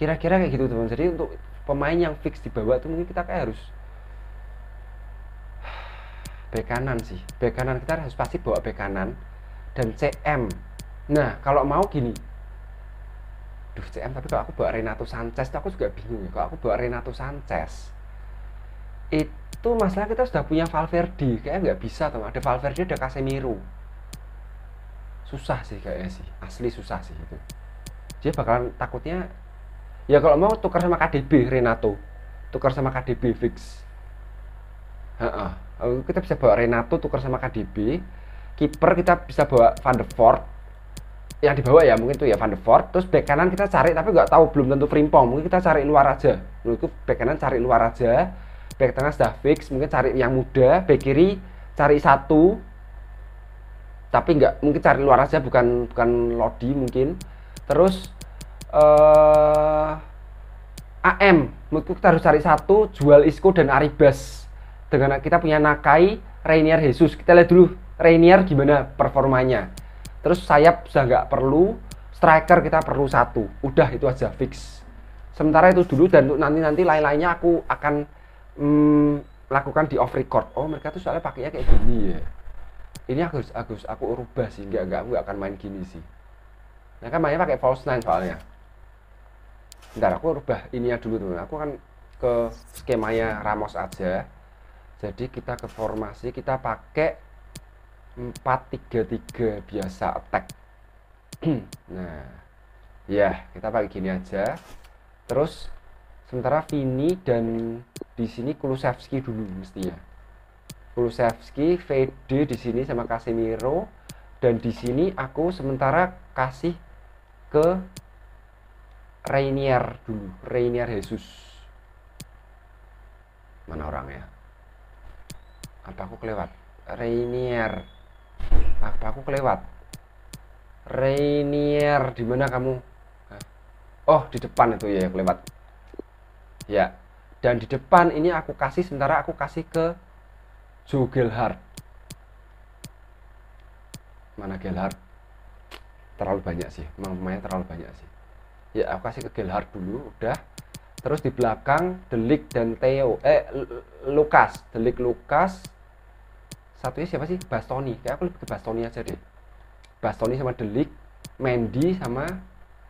Kira-kira kayak gitu teman jadi untuk pemain yang fix di bawah tuh mungkin kita kayak harus bek kanan sih. Bek kanan kita harus pasti bawa bek kanan dan CM nah kalau mau gini. Duh CM tapi kalau aku bawa Renato Sanchez tuh aku juga bingung ya. Kalau aku bawa Renato Sanchez itu masalah kita sudah punya Valverde. Kayak nggak bisa teman. Ada Valverde ada Casemiro susah sih kayaknya sih. Asli susah sih itu. Dia bakalan takutnya ya kalau mau tukar sama KDB Renato. Tukar sama KDB fix. Eh, kita bisa bawa Renato tukar sama KDB kiper kita bisa bawa Van de Voort. Yang dibawa ya mungkin tuh ya Van de Voort. Terus back kanan kita cari tapi nggak tahu belum tentu Frimpong. Mungkin kita cari luar aja. Menurutku back kanan cari luar aja. Back tengah sudah fix mungkin cari yang muda. Back kiri cari satu tapi nggak mungkin cari luar aja bukan bukan Lodi mungkin. Terus eh AM menurutku kita harus cari satu jual Isco dan Aribas. Dengan kita punya Nakai Rainier Jesus. Kita lihat dulu Rainier gimana performanya. Terus sayap sudah nggak perlu striker kita perlu satu. Udah itu aja fix. Sementara itu dulu dan untuk nanti nanti lain-lainnya aku akan mm, lakukan di off record. Oh mereka tuh soalnya pakainya kayak gini ya ini aku harus aku, aku rubah sih. Nggak nggak aku akan main gini sih. Nah kan mainnya pakai false nine soalnya. Bentar, aku rubah ininya dulu teman aku akan ke skemanya Ramos aja. Jadi kita ke formasi kita pakai 4-3-3 biasa attack. Nah ya kita pakai gini aja. Terus sementara Vini dan di sini Kulusevski dulu mestinya Kulusevski, VD di sini sama Casemiro dan di sini aku sementara kasih ke Rainier dulu, Rainier Jesus. Mana orangnya? Apa aku kelewat? Rainier. Apa aku kelewat? Rainier, di mana kamu? Oh, di depan itu ya, kelewat. Ya. Dan di depan ini aku kasih sementara aku kasih ke Joe Gelhardt. Mana Gelhardt? Terlalu banyak sih, pemainnya terlalu banyak sih. Ya, aku kasih ke Gelhardt dulu, udah. Terus di belakang Delik dan Theo, eh Lukas, Delik Lukas. Satunya siapa sih? Bastoni. Kayak aku lebih ke Bastoni aja deh. Bastoni sama Delik, Mendy sama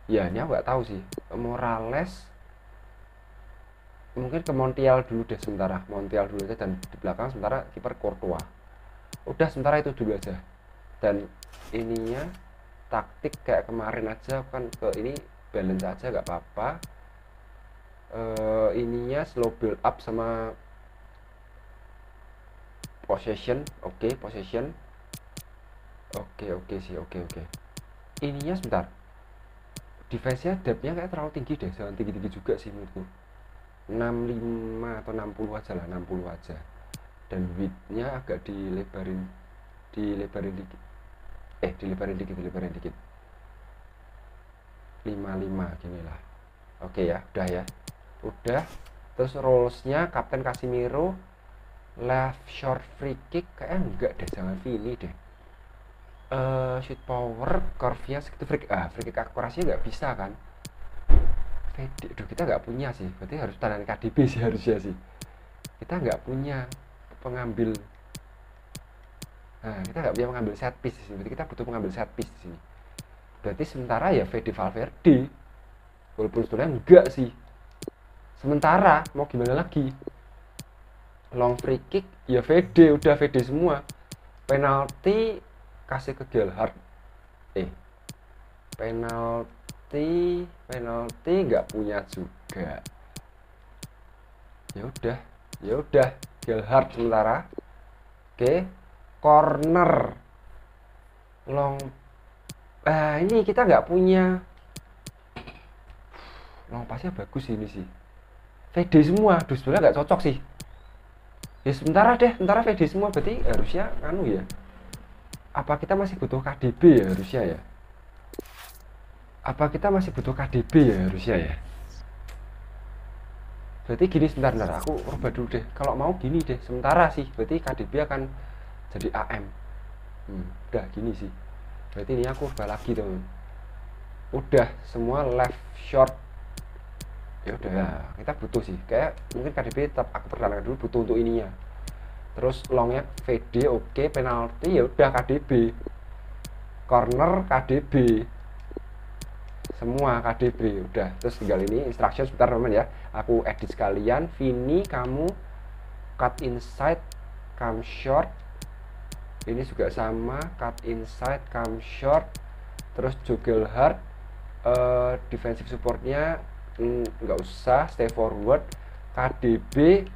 ya ini aku nggak tahu sih. Morales, mungkin ke Montiel dulu deh sementara. Montiel dulu aja dan di belakang sementara kiper Courtois. Udah sementara itu dulu aja. Dan ininya taktik kayak kemarin aja kan ke ini balance aja nggak apa-apa. Eh, ininya slow build up sama possession. Oke possession. Oke oke sih oke oke. Ininya sebentar. Defense-nya depth-nya kayak terlalu tinggi deh jangan tinggi-tinggi juga sih menurutku 65 atau 60 aja lah 60 aja. Dan width-nya agak dilebarin dilebarin dikit. Eh dilebarin dikit dilebarin dikit. 55 gini lah. Oke ya udah ya. Udah. Terus roles-nya Kapten Casimiro left short free kick. Kayak enggak deh jangan Vini deh. Eh shoot power curve-nya segitu. Free kick ah free kick akurasinya nggak bisa kan Fede, Duh, kita nggak punya sih. Berarti harus tangan KDB sih harusnya sih. Kita nggak punya pengambil nah kita nggak punya pengambil set piece sini berarti kita butuh pengambil set piece di berarti sementara ya Fede Valverde walaupun sebetulnya enggak sih. Sementara mau gimana lagi? Long free kick ya VD udah VD semua. Penalti kasih ke Gelhardt eh penalti penalti nggak punya juga. Ya udah ya udah Gelhardt sementara. Oke corner. Long. Ah ini kita nggak punya. Long pasnya bagus ini sih. VD semua aduh sebenarnya nggak cocok sih. Ya sementara deh sementara VD semua berarti harusnya anu ya. Apa kita masih butuh KDB ya harusnya ya apa kita masih butuh KDB ya harusnya ya? Berarti gini sebentar, sebentar. Aku rubah dulu deh. Kalau mau gini deh sementara sih. Berarti KDB akan jadi AM hmm, udah gini sih. Berarti ini aku rubah lagi teman udah semua left short. Ya udah ya, kita butuh sih. Kayak mungkin KDB tetap aku pertahankan dulu butuh untuk ininya. Terus longnya VD oke okay, penalti ya udah KDB corner KDB semua KDB udah. Terus tinggal ini instruction sebentar teman ya. Aku edit sekalian Vini kamu cut inside come short. Ini juga sama cut inside come short. Terus juggle hard uh, defensive supportnya mm, nggak mm, usah stay forward. KDB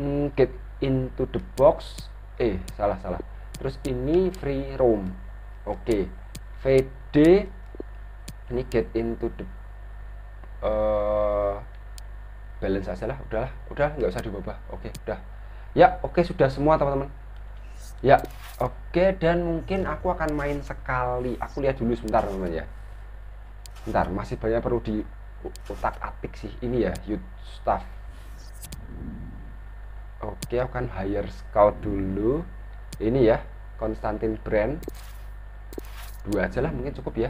mm, get into the box. Eh salah salah. Terus ini free roam. Oke. Okay. VD ini get into the uh, balance aja lah udahlah. Udah nggak usah diubah oke udah. Ya oke sudah semua teman-teman. Ya oke dan mungkin aku akan main sekali. Aku lihat dulu sebentar teman-teman ya. Sebentar masih banyak perlu di utak atik sih. Ini ya youth staff. Oke aku akan hire scout dulu. Ini ya Konstantin Brand. Dua aja lah mungkin cukup ya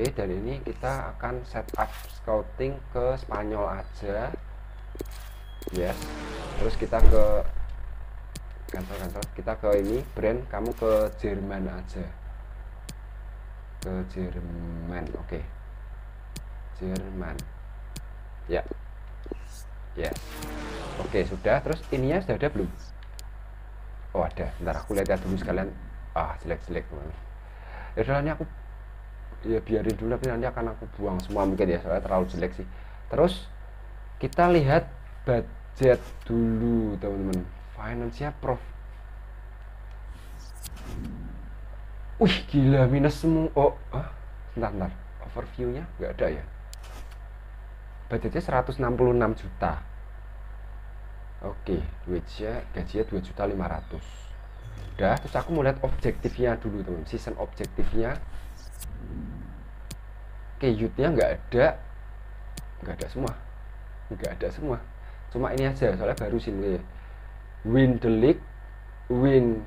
Oke, dan ini kita akan setup scouting ke Spanyol aja. Yes. Terus kita ke cancel-cancel. Kita ke ini brand, kamu ke Jerman aja. Ke Jerman. Oke. Jerman. Ya. Yes. Oke, sudah. Terus ininya sudah ada belum? Oh, ada. Ntar aku lihat dulu sekalian. Ah, jelek-jelek. Ya aku ya biarin dulu tapi nanti akan aku buang. Semua mungkin ya soalnya terlalu jelek sih. Terus kita lihat budget dulu teman-teman. Finance prof. Wih gila minus semua. Oh ah, sebentar, sebentar. Overviewnya nggak ada ya? Budgetnya 166 juta. Oke wage-nya gajinya 2 juta 500 udah terus aku mau lihat objektifnya dulu teman season objektifnya keyutnya nggak ada. Nggak ada semua. Nggak ada semua. Cuma ini aja soalnya baru sini win the league win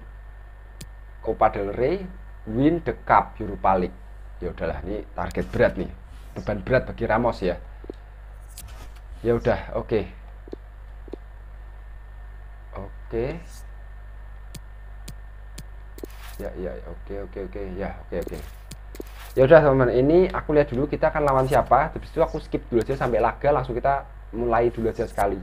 Copa del Rey win the cup Europa League. Ya udahlah ini target berat nih. Beban berat bagi Ramos ya. Ya udah oke. Okay. oke. Okay. ya ya oke okay, oke oke. Ya oke oke ya udah teman-teman ini aku lihat dulu kita akan lawan siapa. Habis itu aku skip dulu aja sampai laga langsung kita mulai dulu aja sekali.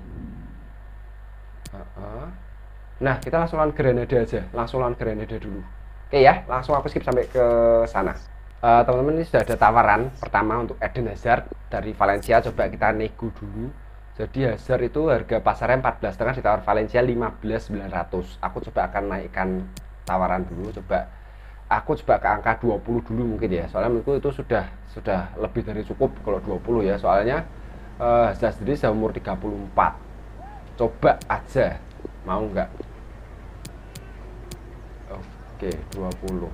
Nah kita langsung lawan Granada aja. Langsung lawan Granada dulu. Oke ya langsung aku skip sampai ke sana. Uh, teman-teman ini sudah ada tawaran pertama untuk Eden Hazard dari Valencia. Coba kita nego dulu. Jadi Hazard itu harga pasarnya 14 setengah ditawar Valencia 15.900 aku coba akan naikkan tawaran dulu. Coba aku coba ke angka 20 dulu mungkin ya. Soalnya menurutku itu sudah sudah lebih dari cukup kalau 20 ya. Soalnya uh, saya sendiri saya umur 34 coba aja mau nggak? Oke 20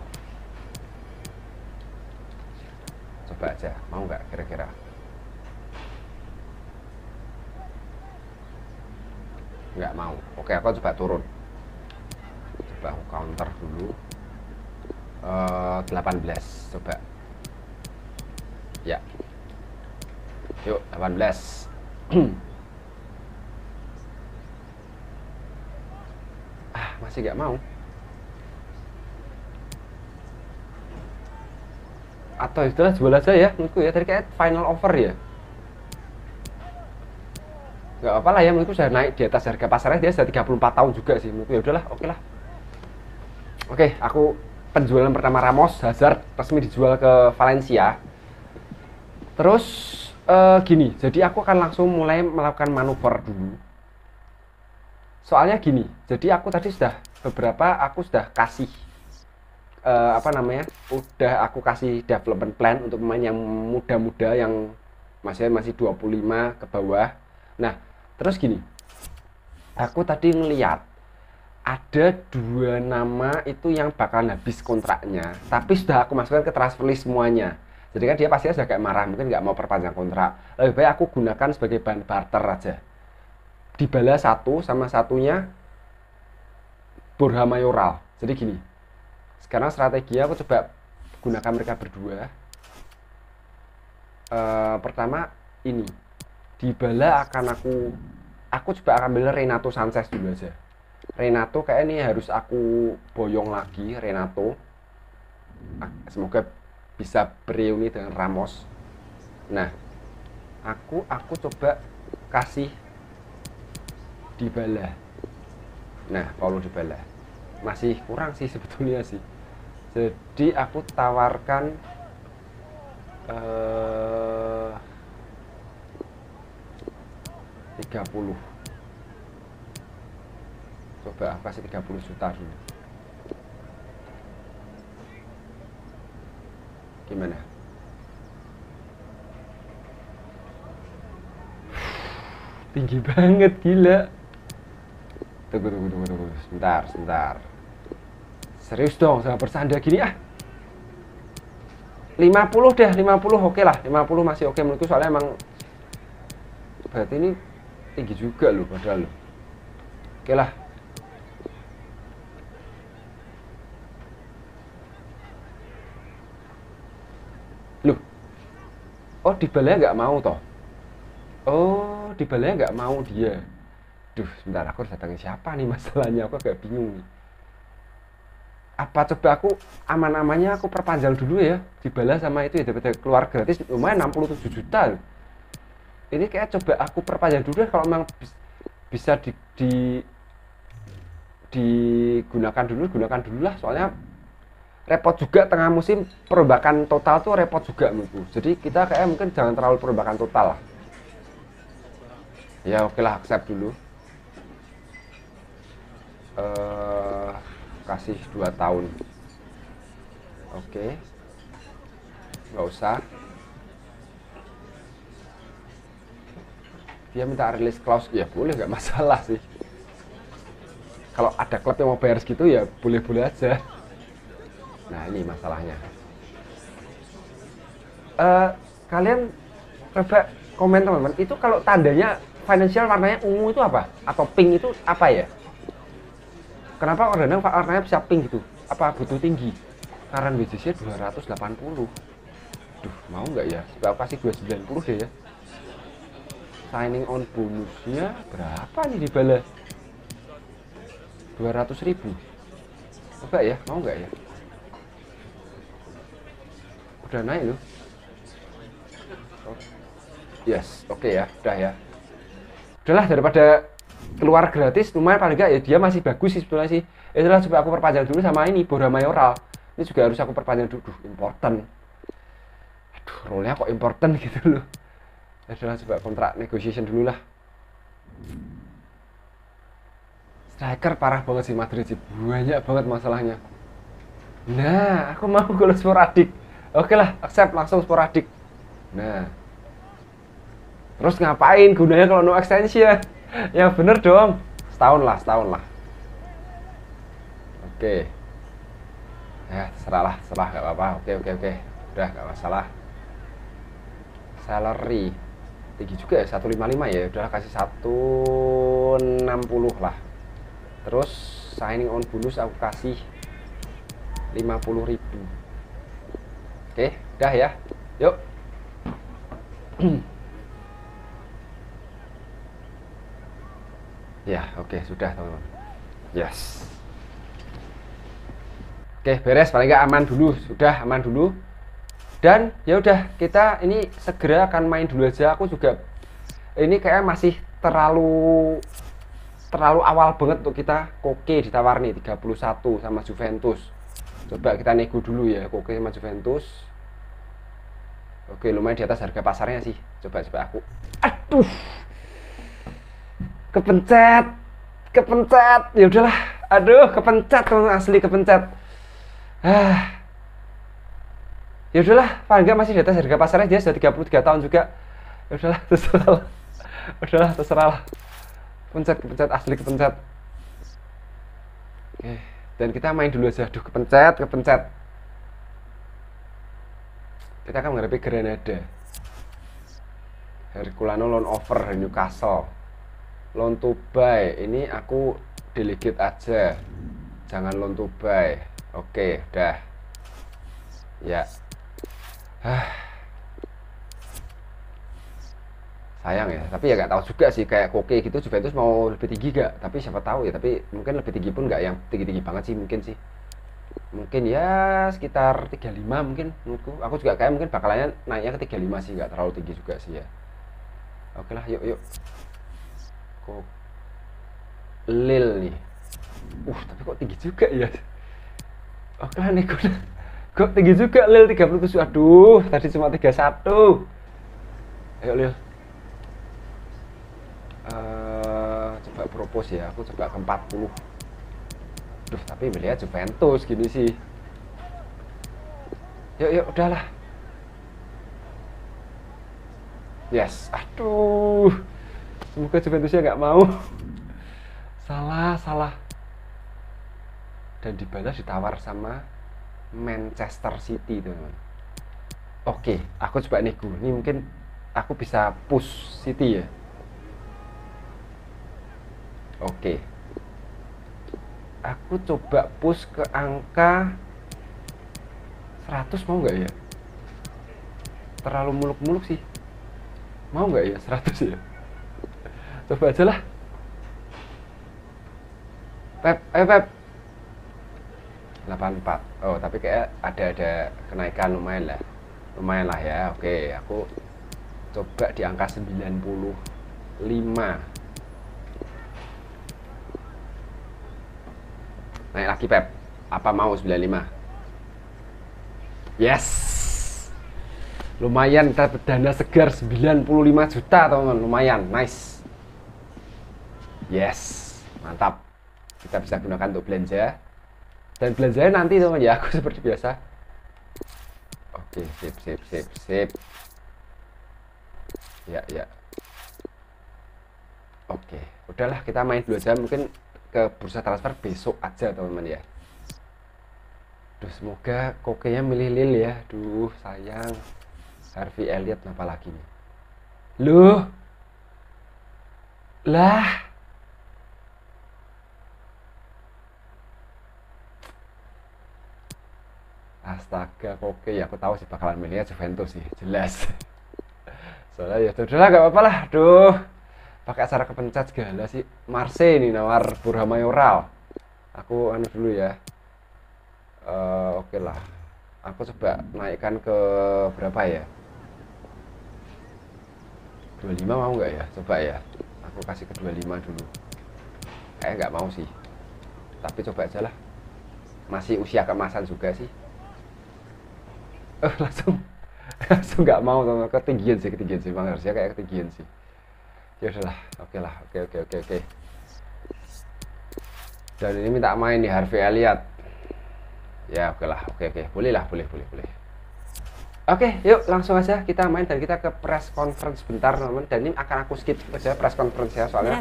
coba aja mau nggak kira-kira? Nggak mau. Oke aku coba turun. Coba aku counter dulu 18 eh, coba. Ya. Yuk 18 ah masih gak mau. Atau istilah jual aja ya menurutku ya. Tadi kayak final offer ya. Nggak apa lah ya menurutku sudah naik di atas harga pasarnya. Dia sudah 34 tahun juga sih menurutku. Ya udahlah oke okay lah. Oke okay, aku penjualan pertama Ramos Hazard resmi dijual ke Valencia. Terus uh, gini jadi aku akan langsung mulai melakukan manuver dulu. Soalnya gini jadi aku tadi sudah beberapa aku sudah kasih eh, apa namanya udah aku kasih development plan untuk pemain yang muda-muda yang masih masih 25 ke bawah. Nah terus gini aku tadi ngeliat ada dua nama itu yang bakalan habis kontraknya. Tapi sudah aku masukkan ke transfer list semuanya. Jadi kan dia pasti sudah kayak marah mungkin nggak mau perpanjang kontrak. Lebih baik aku gunakan sebagai bahan barter aja. Dibala satu sama satunya Borja Mayoral. Jadi gini sekarang strategi aku coba gunakan mereka berdua. Eh, pertama ini. Dibala akan aku aku coba akan ambil Renato Sanchez dulu aja Renato kayak ini harus aku boyong lagi Renato. Ah, semoga bisa bereuni dengan Ramos. Nah aku aku coba kasih Dybala. Nah Paulo Dybala. Masih kurang sih sebetulnya sih. Jadi aku tawarkan eh 30 coba aku kasih 30 juta dulu? Gimana? Tinggi banget gila. Tunggu tunggu tunggu tunggu. Sebentar sebentar. Serius dong sama bersanda gini ah. 50 deh 50 oke lah. 50 masih oke menurutku soalnya emang berarti ini tinggi juga loh padahal loh. Oke lah oh di nggak mau toh? Oh di nggak mau dia? Duh sebentar aku harus datangin siapa nih masalahnya? Aku agak bingung nih. Apa coba aku aman-amannya aku perpanjang dulu ya? Dibalas sama itu ya dapat keluar gratis lumayan 67 juta ini kayak coba aku perpanjang dulu deh kalau memang bis- bisa di, di- digunakan dulu gunakan dulu lah. Soalnya repot juga tengah musim perombakan total tuh repot juga menurutku. Jadi kita kayak mungkin jangan terlalu perombakan total lah. Ya oke lah accept dulu. Eh kasih dua tahun. Oke. Nggak usah. Dia minta release clause ya boleh nggak masalah sih. Kalau ada klub yang mau bayar segitu ya boleh-boleh aja nah ini masalahnya. Eh kalian coba komen teman-teman. Itu kalau tandanya financial warnanya ungu itu apa? Atau pink itu apa ya? Kenapa kadang warnanya bisa pink gitu? Apa butuh tinggi? Karena BJC 280 duh mau nggak ya? Aku kasih 290 deh ya. Signing on bonusnya berapa nih di bala 200 ribu. Coba ya mau nggak ya udah naik loh. Oh. yes oke ya udah ya. Udahlah daripada keluar gratis lumayan paling enggak ya dia masih bagus sih sebetulnya sih. Itulah coba aku perpanjang dulu sama ini Bora Mayoral. Ini juga harus aku perpanjang dulu. Duh, important. Aduh role kok important gitu loh. Ya udahlah coba kontrak negotiation dulu lah. Striker parah banget sih Madrid sih. Banyak banget masalahnya. Nah aku mau kalau sporadik oke lah accept langsung sporadik. Nah. Terus ngapain gunanya kalau no extension? Ya bener dong. Setahun lah setahun lah. Oke. Ya serah lah serah nggak apa-apa. Oke oke oke. Udah nggak masalah. Salary. Tinggi juga ya 155 ya. Udah kasih 160 lah. Terus signing on bonus aku kasih 50.000 ribu oke udah ya yuk Ya, oke, sudah teman-teman. Yes. Oke, beres paling nggak aman dulu, sudah aman dulu. Dan ya udah, kita ini segera akan main dulu aja. Aku juga ini kayak masih terlalu terlalu awal banget untuk kita Koke ditawar nih 31 sama Juventus. Coba kita nego dulu ya, Koke sama Juventus. Oke, lumayan di atas harga pasarnya sih. Coba coba aku. Aduh. Kepencet. Kepencet. Ya udahlah. Aduh kepencet teman asli kepencet. Ah. Ya udahlah. Paling masih di atas harga pasarnya. Dia sudah 33 tahun juga. Ya udahlah terserah lah. Udahlah terserah lah. Pencet kepencet. Asli kepencet. Oke dan kita main dulu aja. Aduh kepencet kepencet. Kita akan menghadapi Granada. Herculano loan over Newcastle. Loan to buy. Ini aku delegate aja. Jangan loan to buy. Oke udah. Ya. Ah. Sayang ya. Tapi ya nggak tahu juga sih kayak Koke gitu Juventus mau lebih tinggi gak tapi siapa tahu ya tapi mungkin lebih tinggi pun nggak yang tinggi-tinggi banget sih mungkin sih. Mungkin ya sekitar 35 mungkin menurutku. Aku juga kayak mungkin bakalannya naiknya ke 35 sih nggak terlalu tinggi juga sih ya. Oke lah yuk yuk. Kok lil nih? Uh tapi kok tinggi juga ya? Oke lah nih kok tinggi juga lil 37 aduh tadi cuma 31 ayo lil uh, coba propose ya aku coba ke 40 Duh, tapi melihat Juventus gini sih. Yuk yuk udahlah. Yes aduh. Semoga Juventusnya nggak mau. Salah salah. Dan dibalas ditawar sama Manchester City teman oke aku coba nego ini mungkin aku bisa push City ya Oke. Aku coba push ke angka 100 mau nggak ya? Terlalu muluk-muluk sih. Mau nggak ya 100 ya? Coba aja lah. Pep, eh Pep. 84. Oh, tapi kayak ada ada kenaikan lumayan lah. Lumayan lah ya. Oke, aku coba di angka 95. Naik lagi Pep. Apa mau 95? Yes. Lumayan dapat dana segar 95 juta teman-teman. Lumayan, nice. Yes. Mantap. Kita bisa gunakan untuk belanja. Dan belanjanya nanti teman ya, aku seperti biasa. Oke, sip sip sip sip. Ya, ya. Oke, udahlah kita main dulu aja mungkin ke bursa transfer besok aja teman-teman ya. Duh semoga kokenya milih Lil ya. Duh sayang. Harvey Elliott apa lagi nih. Loh? Lah? Astaga koke ya aku tahu sih bakalan milihnya Juventus sih. Jelas. Soalnya ya udahlah gak apa-apa lah. Duh pakai acara kepencet segala sih. Marse ini nawar Burha Mayoral. Aku anu dulu ya. Uh, oke okay lah. Aku coba naikkan ke berapa ya? 25 mau nggak ya? Coba ya. Aku kasih ke 25 dulu. Kayak nggak mau sih. Tapi coba aja lah. Masih usia kemasan juga sih. Eh langsung langsung nggak mau sama ketinggian sih ketinggian sih. Bang harusnya kayak ketinggian sih ya udahlah oke lah oke oke oke oke. Dan ini minta main nih Harvey Elliot ya oke lah oke oke. Boleh lah boleh boleh boleh. Oke yuk langsung aja kita main dan kita ke press conference bentar teman dan ini akan aku skip aja press conference ya soalnya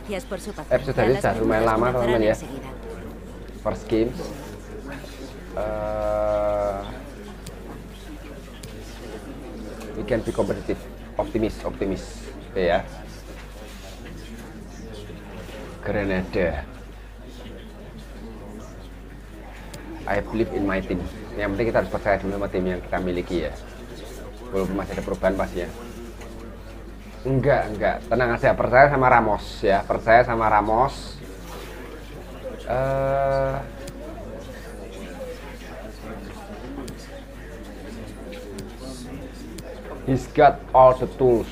episode ini sudah lumayan lama teman-teman ya. first game. Uh, we can be competitive. Optimis optimis. Oke okay, ya Grenada I believe in my team. Yang penting kita harus percaya dulu sama tim yang kita miliki ya. Walaupun masih ada perubahan pasti ya. Enggak enggak. Tenang aja percaya sama Ramos ya. Percaya sama Ramos. Uh, he's got all the tools.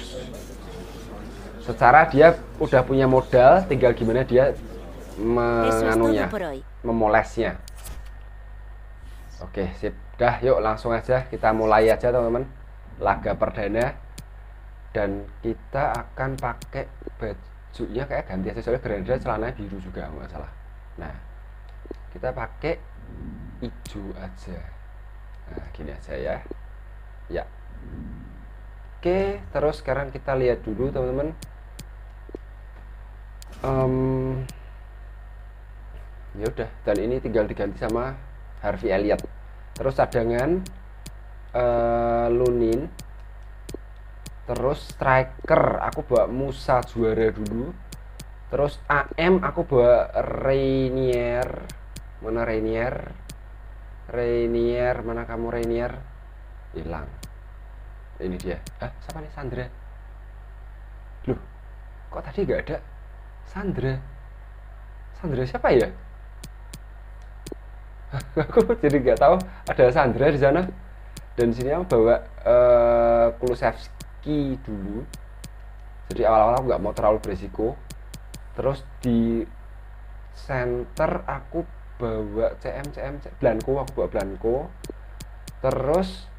Secara dia udah punya modal tinggal gimana dia menganunya memolesnya. Oke sip. Dah yuk langsung aja. Kita mulai aja teman-teman. Laga perdana. Dan kita akan pakai bajunya kayak ganti aja. Soalnya Granda celana biru juga nggak salah. Nah kita pakai hijau aja. Nah gini aja ya. Ya. Oke terus sekarang kita lihat dulu teman-teman um, ya udah dan ini tinggal diganti sama Harvey Elliott. Terus cadangan uh, Lunin terus striker aku bawa Musa juara dulu. Terus AM aku bawa Rainier. Mana Rainier? Rainier mana kamu Rainier? Hilang. Ini dia. Ah siapa nih Sandra? Loh kok tadi nggak ada Sandra? Sandra siapa ya? Aku jadi nggak tahu. Ada Sandra di sana. Dan sini aku bawa uh, Kulusevski dulu. Jadi awal-awal aku nggak mau terlalu berisiko. Terus di center aku bawa CM CM, CM Blanco. Aku bawa Blanco. Terus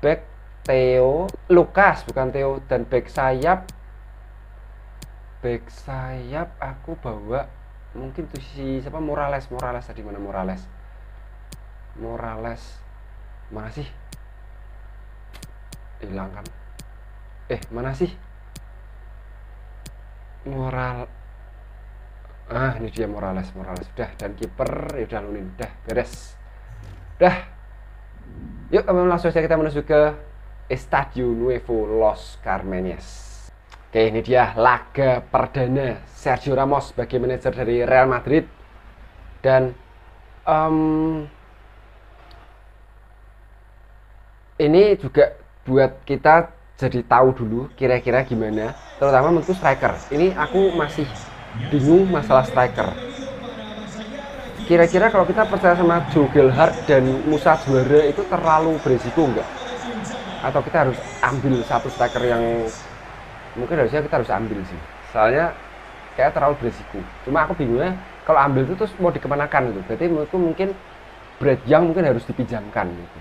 back Theo Lukas bukan Theo dan back sayap back sayap aku bawa mungkin tuh si siapa? Morales Morales tadi mana? Morales. Morales. Mana sih? Hilang kan? Eh mana sih? Moral ah ini dia Morales Morales. Udah dan kiper ya udah lunin. Udah beres. Udah. Yuk langsung saja kita menuju ke Estadio Nuevo Los Carmenes oke ini dia laga perdana Sergio Ramos sebagai manajer dari Real Madrid. Dan um, ini juga buat kita jadi tahu dulu kira-kira gimana terutama untuk striker. Ini aku masih bingung masalah striker. Kira-kira kalau kita percaya sama Joe Gelhardt dan Musa Juara itu terlalu berisiko enggak atau kita harus ambil satu striker yang mungkin harusnya kita harus ambil sih. Soalnya kayak terlalu berisiko. Cuma aku bingungnya kalau ambil itu terus mau dikemanakan gitu. Berarti menurutku mungkin Brad Young mungkin harus dipinjamkan gitu.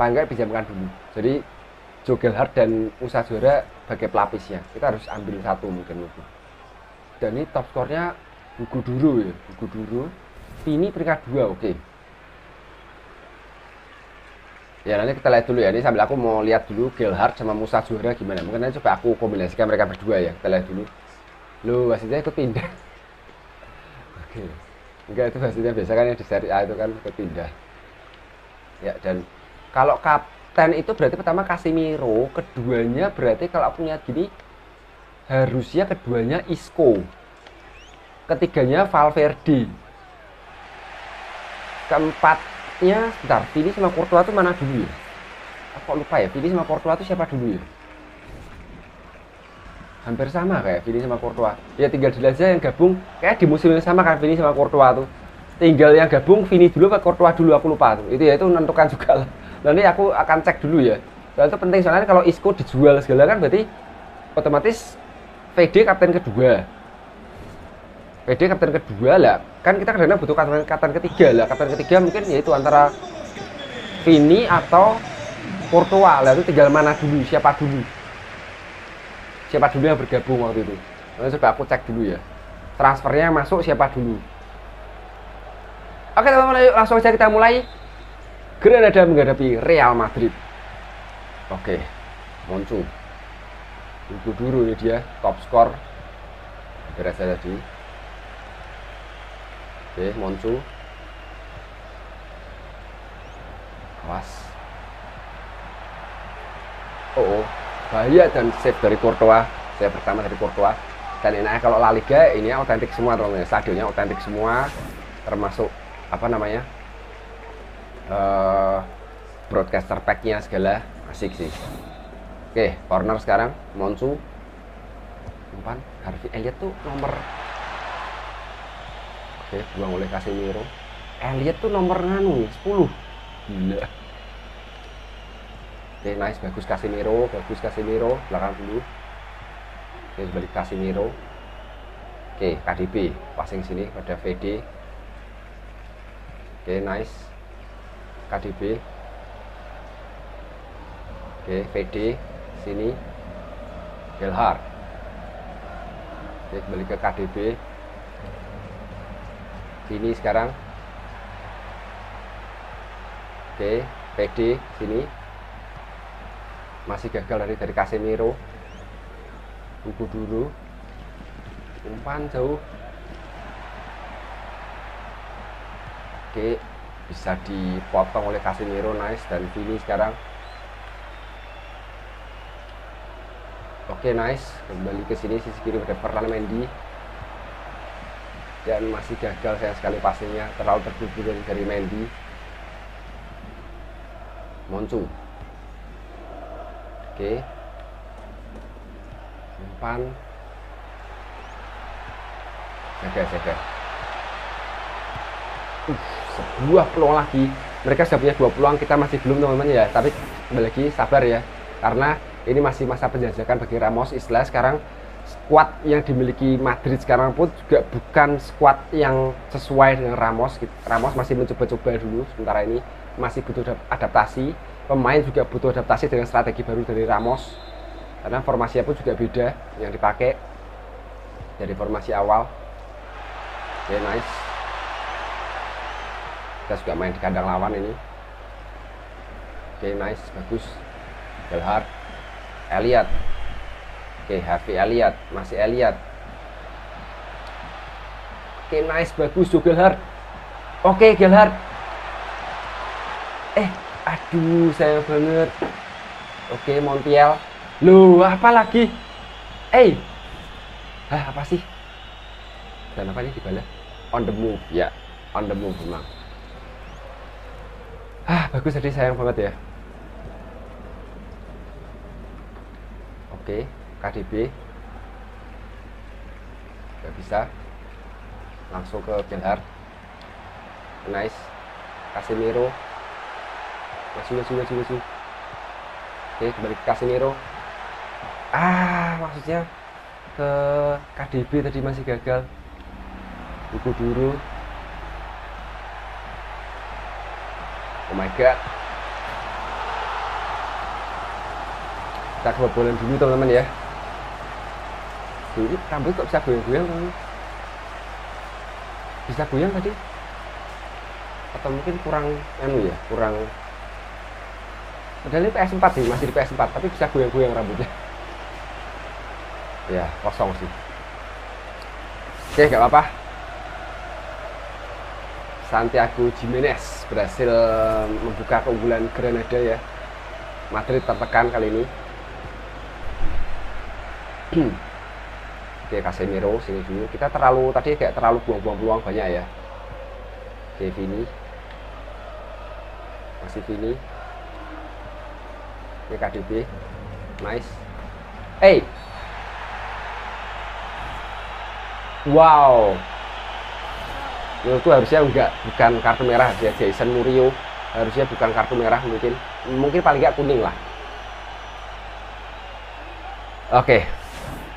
Paling nggak pinjamkan dulu. Jadi Joe Gelhardt dan Musa Juara sebagai pelapisnya. Kita harus ambil satu mungkin gitu dan ini top skornya Buku Duro ya. Buku Duro. Ini peringkat dua oke. okay. Ya nanti kita lihat dulu ya. Ini sambil aku mau lihat dulu Gelhardt sama Musa Juara gimana. Mungkin nanti coba aku kombinasikan mereka berdua ya. Kita lihat dulu. Lu wasitnya ikut pindah. Oke. Enggak itu wasitnya biasa kan yang di seri A itu kan ikut pindah. Ya dan kalau kapten itu berarti pertama Casemiro keduanya berarti kalau punya gini harusnya keduanya Isco. Ketiganya Valverde keempatnya sebentar Vini sama Courtois itu mana dulu ya? Aku lupa ya Vini sama Courtois itu siapa dulu ya? Hampir sama kayak Vini sama Courtois. Ya tinggal dilihat aja yang gabung kayak di musim yang sama kan Vini sama Courtois tuh. Tinggal yang gabung Vini dulu atau Courtois dulu aku lupa tuh. Itu ya itu menentukan juga lah. Nanti aku akan cek dulu ya. Soalnya itu penting soalnya kalau Isco dijual segala kan berarti otomatis VD kapten kedua VD kapten kedua lah. Kan kita kadang butuh kapten, kapten ketiga lah. Kapten ketiga mungkin yaitu antara Vini atau Courtois lah itu tinggal mana dulu siapa dulu. Siapa dulu yang bergabung waktu itu. Nanti coba aku cek dulu ya. Transfernya masuk siapa dulu. Oke teman-teman langsung saja kita mulai. Granada menghadapi Real Madrid. Oke muncul. Hugo Duro ini dia top skor beres tadi oke Moncu. Awas. Oh, oh. Bahaya dan save dari Courtois. Saya pertama dari Courtois. Dan enaknya kalau La Liga ini otentik semua teman-teman stadionnya otentik semua. Termasuk apa namanya uh, broadcaster packnya segala. Asik sih. Oke, corner sekarang. Monsu. Umpan. Harvey Elliot tuh nomor Oke, buang oleh Casemiro. Elliot tuh nomor nganu 10. Gila. Oke, nice bagus Casemiro, bagus Casemiro, belakang dulu. Oke, balik Casemiro. Oke, KDB passing sini pada VD. Oke, nice. KDB. Oke, VD sini Gelhar Oke, kembali ke KDB sini sekarang. Oke PD sini. Masih gagal dari dari Casemiro. Buku dulu. Umpan jauh. Oke bisa dipotong oleh Casemiro nice. Dan Vini sekarang. Oke nice. Kembali ke sini sisi kiri pada Ferland Mendy dan masih gagal saya sekali passingnya terlalu terburu dari Mendy. Moncu oke. Umpan jaga jaga. Uh, sebuah peluang lagi. Mereka sudah punya dua peluang kita masih belum teman-teman ya. Tapi kembali lagi sabar ya. Karena ini masih masa penjajakan bagi Ramos. Istilah sekarang squad yang dimiliki Madrid sekarang pun juga bukan squad yang sesuai dengan Ramos Ramos masih mencoba-coba dulu sementara ini masih butuh adaptasi. Pemain juga butuh adaptasi dengan strategi baru dari Ramos. Karena formasinya pun juga beda yang dipakai dari formasi awal. Oke okay, nice. Kita juga main di kandang lawan ini. Oke okay, nice bagus. Gelhard Elliot oke okay, Harvey Elliot masih Elliot oke okay, nice bagus juga Gelhard oke okay, Gelhard eh aduh saya banget oke okay, Montiel Lu apa lagi? Eh, hey. apa sih? Dan apa ini dibalas? On the move, ya. On the move memang. Ah, bagus tadi sayang banget ya. Oke, KDB. Gak bisa. Langsung ke Gelhard. Nice. Casemiro. Masih, masih, masih, masih. Oke, kembali ke Casemiro ah maksudnya ke KDB tadi masih gagal buku dulu oh my god kita kebobolan dulu teman-teman ya ini rambut kok bisa goyang-goyang bisa goyang tadi atau mungkin kurang anu ya kurang. Padahal ini PS4 sih masih di PS4 tapi bisa goyang-goyang rambutnya. Ya kosong sih. Oke gak apa-apa. Santiago Jimenez berhasil membuka keunggulan Granada ya. Madrid tertekan kali ini oke Casemiro sini dulu kita terlalu tadi kayak terlalu buang-buang peluang banyak ya oke Vini masih Vini oke KDB nice hey Wow. Itu harusnya enggak bukan kartu merah ya Jason Murio. Harusnya bukan kartu merah mungkin. Mungkin paling enggak kuning lah. Oke.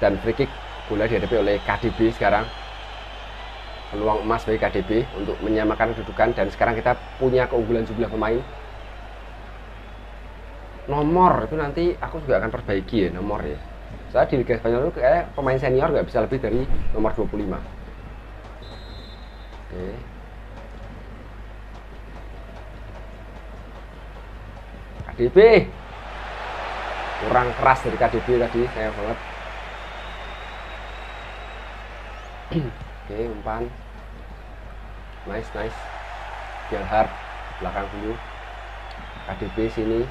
Dan free kick bola dihadapi oleh KDB sekarang. Peluang emas bagi KDB untuk menyamakan kedudukan dan sekarang kita punya keunggulan jumlah pemain. Nomor itu nanti aku juga akan perbaiki ya nomor ya. Saya di Liga Spanyol itu kayak pemain senior nggak bisa lebih dari nomor 25 oke. KDB kurang keras dari KDB tadi saya banget oke umpan. Nice nice. Hard belakang dulu. KDB sini.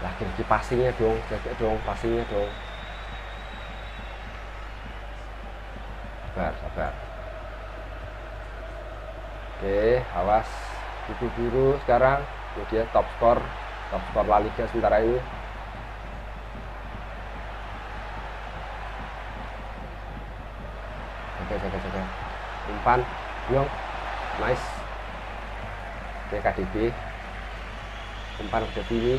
Lagi lagi passingnya dong jaga dong passingnya dong. Sabar sabar. Oke awas. Buku biru sekarang. Dia top skor top skor La Liga sementara ini oke jaga jaga umpan buang nice. Oke KDB umpan udah ini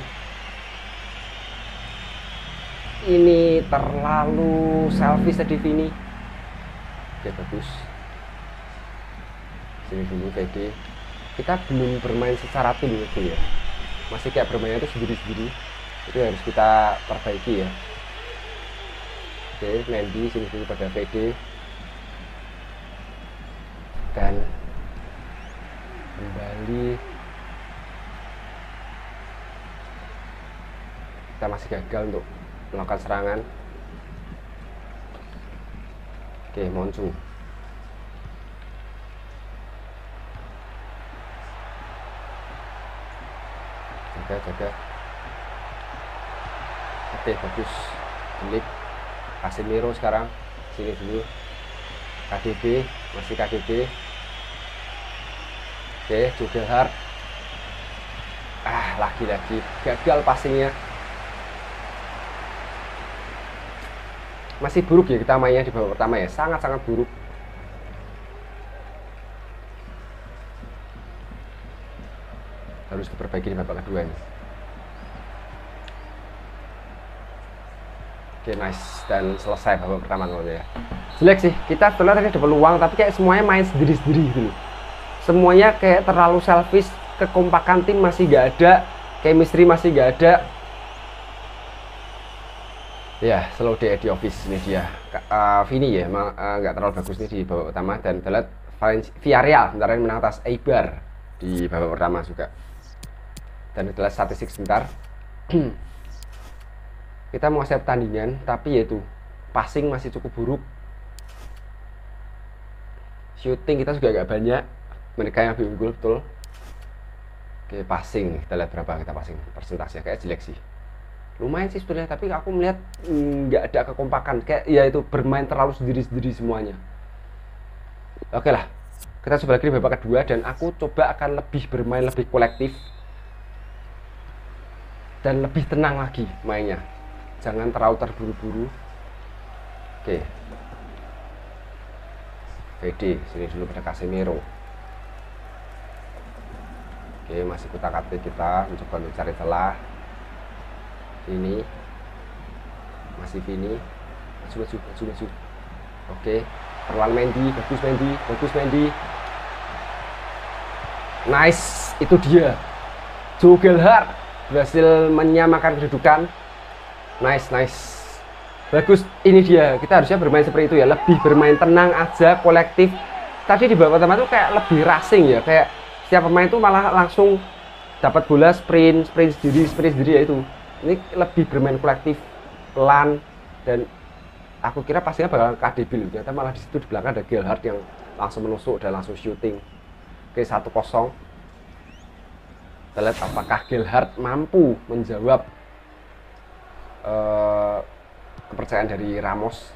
ini terlalu selfish tadi Vini. Oke bagus. Sini dulu PD kita belum bermain secara tim itu ya. Masih kayak bermain itu sendiri-sendiri. Itu harus kita perbaiki ya. Oke Mendy sini dulu pada PD dan kembali. Kita masih gagal untuk melakukan serangan. Oke Moncu jaga jaga. Oke bagus. Delik Casemiro sekarang. Sini dulu. KDB masih KDB oke juga hard ah lagi-lagi gagal passingnya. Masih buruk ya kita mainnya di babak pertama ya? Sangat-sangat buruk. Harus diperbaiki di babak kedua ini. Oke nice. Dan selesai babak pertama ya. Jelek sih kita setelah tadi ada peluang tapi kayak semuanya main sendiri-sendiri gitu semuanya kayak terlalu selfish kekompakan tim masih gak ada chemistry masih gak ada Ya, slow day di office ini dia. Uh, Vini ya, emang uh, nggak terlalu bagus nih di babak pertama dan kita lihat Villarreal sebentar ini menang atas Eibar di babak pertama juga. Dan kita statistik sebentar. kita menguasai pertandingan, tapi yaitu passing masih cukup buruk. Shooting kita juga agak banyak. Mereka yang lebih unggul betul. Oke, passing. Kita lihat berapa kita passing. Persentasenya. Kayak jelek sih. Lumayan sih sebenarnya tapi aku melihat mm, nggak mm, ada kekompakan. Kayak ya itu bermain terlalu sendiri-sendiri semuanya. Oke lah kita coba lagi babak kedua dan aku coba akan lebih bermain lebih kolektif. Dan lebih tenang lagi mainnya. Jangan terlalu terburu-buru. Oke. VD sini dulu pada Casemiro oke masih kutak atik kita mencoba mencari celah. Ini. Masih Vini maju maju maju maju oke. Perlahan Mendy bagus Mendy bagus Mendy nice itu dia. Joe Gelhardt berhasil menyamakan kedudukan. Nice nice. Bagus ini dia. Kita harusnya bermain seperti itu ya. Lebih bermain tenang aja kolektif. Tadi di babak pertama tuh kayak lebih racing ya kayak setiap pemain tuh malah langsung dapat bola sprint sprint sendiri sprint sendiri ya itu. Ini lebih bermain kolektif pelan dan aku kira pastinya bakal KDB loh ternyata malah di situ di belakang ada Gelhardt yang langsung menusuk dan langsung shooting. Oke satu kosong. Kita lihat apakah Gelhardt mampu menjawab uh, kepercayaan dari Ramos.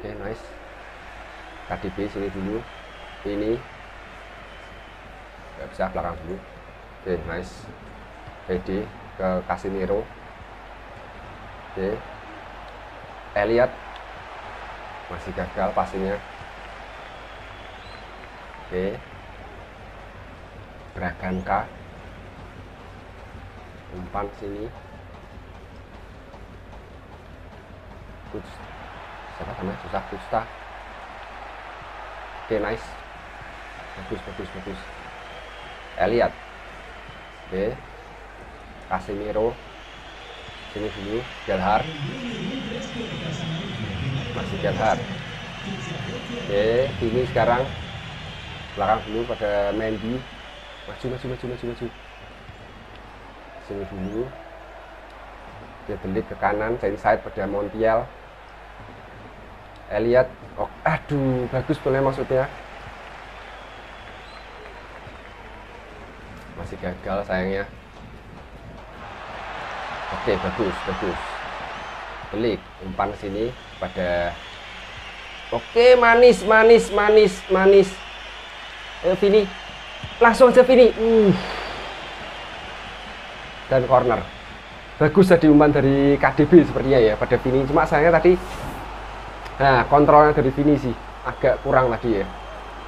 Oke nice KDB sini dulu ini nggak bisa belakang dulu Oke, nice. PD ke Casemiro. Oke. Elliot masih gagal pastinya. Oke. Okay. K. Umpan sini. Kuts. Siapa namanya? Susah Kusta. Oke, okay, nice. Bagus, bagus, bagus. Elliot Oke. Casemiro. Sini dulu, Gelhar. Masih Gelhar. Oke, ini sekarang belakang dulu pada Mendy. Maju, maju, maju, maju, maju. Sini dulu. Dia belit ke kanan, saya inside pada Montiel. Elliot, oh, aduh, bagus boleh maksudnya. masih gagal sayangnya. Oke bagus bagus. Belik umpan sini pada oke manis manis manis manis. Ayo Vini. Langsung aja Vini. Uh. dan corner. Bagus tadi umpan dari KDB sepertinya ya pada Vini. Cuma sayangnya tadi nah kontrolnya dari Vini sih agak kurang tadi ya.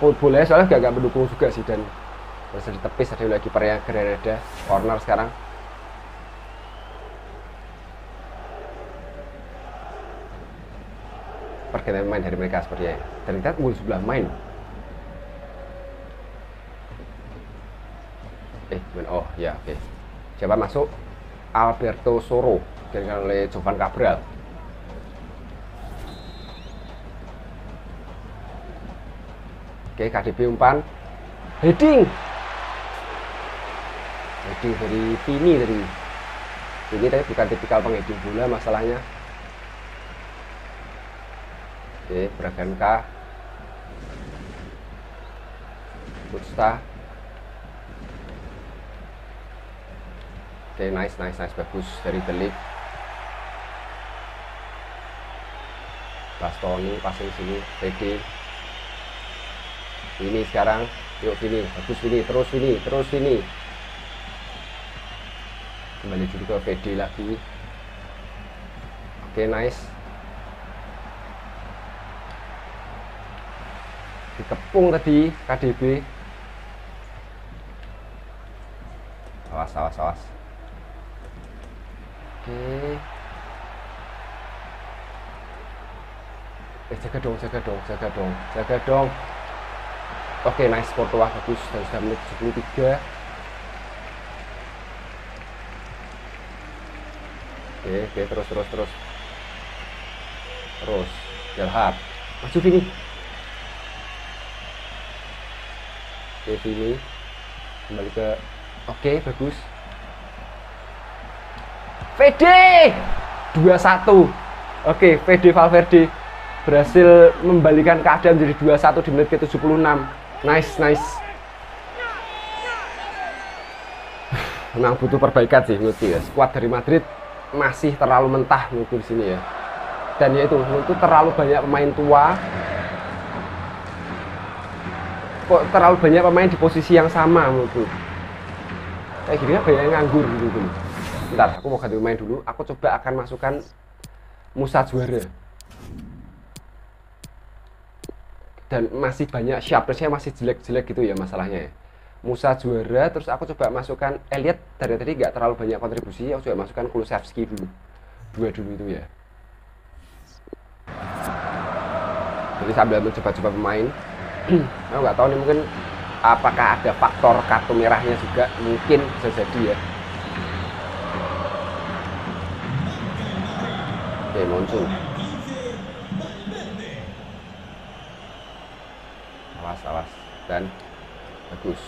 Boleh soalnya gak, gak mendukung juga sih dan terus di tepis ada lagi yang Granada corner sekarang. Pergantian main dari mereka seperti ya. Dan kita unggul sebelah main. Eh main oh ya oke. Okay. siapa masuk? Alberto Soro digantikan oleh Jovan Cabral Oke, KDB umpan. Heading. Heading dari Vini tadi. Ini tadi bukan tipikal pengheading bola masalahnya. Oke, Braganka. Pusta. Oke, nice, nice, nice, bagus dari Delik. Bastoni passing sini, PD. Ini sekarang, yuk sini, bagus ini, terus ini, terus ini. Kembali dulu ke PD lagi. Oke, nice. Dikepung tadi KDB. Awas, awas, awas. Oke. Eh, jaga dong, jaga dong, jaga dong, jaga dong. Oke, nice Courtois bagus dan sudah menit 73. Oke, oke, terus, terus, terus. Terus, Gelhard. Maju Vini. Oke, Vini. Kembali ke... Oke, bagus. VD 2-1 Oke, VD Valverde berhasil membalikan keadaan menjadi 2-1 di menit ke-76 Nice, nice. Memang butuh perbaikan sih menurutku ya. Skuad dari Madrid masih terlalu mentah menurutku di sini ya. Dan ya itu, menurutku terlalu banyak pemain tua. Kok terlalu banyak pemain di posisi yang sama menurutku Kayak gini kan banyak yang nganggur gitu Bentar, aku mau ganti pemain dulu. Aku coba akan masukkan Musa juara. Dan masih banyak sharpnessnya masih jelek-jelek gitu ya masalahnya ya. Musa juara, terus aku coba masukkan Elliot dari tadi nggak terlalu banyak kontribusi. Aku coba masukkan Kulusevski dulu. Dua dulu itu ya. Jadi sambil mencoba-coba pemain, aku nggak tahu nih mungkin apakah ada faktor kartu merahnya juga mungkin bisa jadi ya Oke, muncul. Awas. Dan bagus.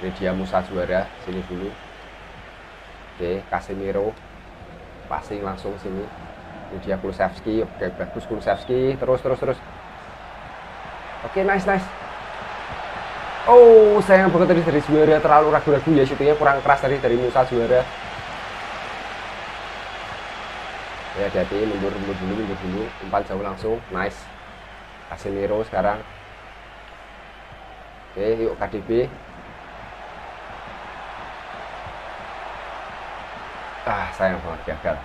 Ini dia Musa juara. Sini dulu. Oke, Casemiro. Passing langsung sini. Ini dia Kulusevski. Oke, bagus Kulusevski. Terus, terus, terus. Oke, nice, nice. Oh, sayang banget tadi dari juara terlalu ragu-ragu ya. Syutingnya kurang keras tadi dari Musa juara. ya hati-hati mundur mundur dulu mundur dulu umpan jauh langsung nice Casemiro sekarang oke yuk KDB ah sayang banget gagal.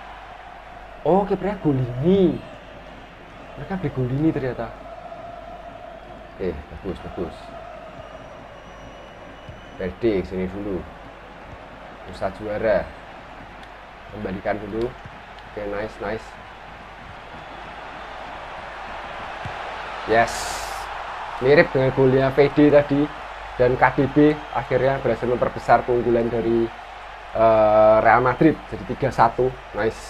Oh kipernya Golini. Mereka beli Golini ternyata. Oke bagus bagus. Verde sini dulu. Usaha juara. Kembalikan dulu. Oke, nice, nice. Yes. Mirip dengan golnya VD tadi. Dan KDB akhirnya berhasil memperbesar keunggulan dari uh, Real Madrid. Jadi 3-1. Nice.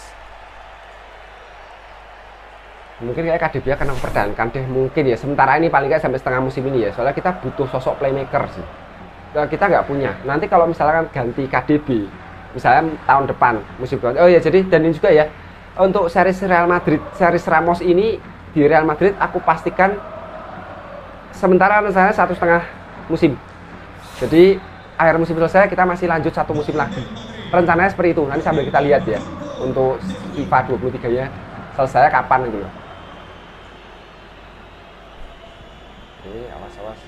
Mungkin kayak KDB akan mempertahankan deh mungkin ya. Sementara ini paling nggak sampai setengah musim ini ya. Soalnya kita butuh sosok playmaker sih. Kita nggak punya. Nanti kalau misalkan ganti KDB misalnya tahun depan musim depan. Oh ya jadi dan ini juga ya. Untuk series Real Madrid, series Ramos ini di Real Madrid aku pastikan sementara saya satu setengah musim. Jadi akhir musim selesai kita masih lanjut satu musim lagi. Rencananya seperti itu. Nanti sambil kita lihat ya untuk FIFA 23 ya selesai kapan gitu loh. Oke, awas awas.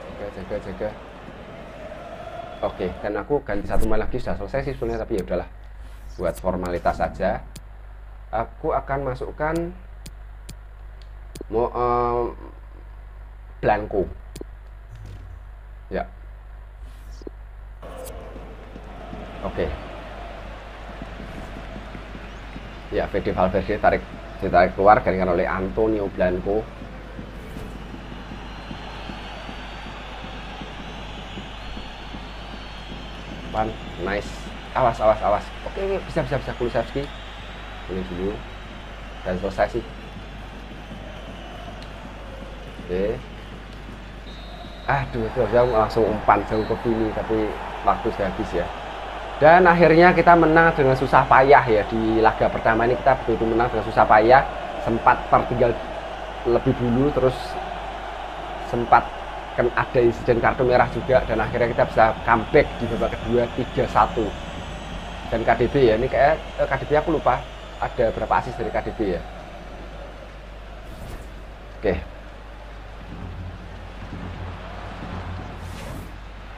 Jaga jaga jaga. Oke, dan aku ganti satu main lagi sudah selesai sih sebenarnya tapi ya udahlah buat formalitas saja. Aku akan masukkan mau um, blanco. Ya. Oke. Ya, Fede Valverde tarik ditarik keluar gantikan oleh Antonio Blanco depan nice awas awas awas oke, oke bisa bisa bisa Kulusevski ini dulu dan selesai sih oke. Aduh itu saya langsung umpan jauh ke sini tapi waktu sudah habis ya. Dan akhirnya kita menang dengan susah payah ya. Di laga pertama ini kita betul-betul menang dengan susah payah. Sempat tertinggal lebih dulu terus sempat kan ada insiden kartu merah juga dan akhirnya kita bisa comeback di babak kedua 3-1 dan KDB ya ini kayak eh, KDB aku lupa ada berapa asis dari KDB ya? Oke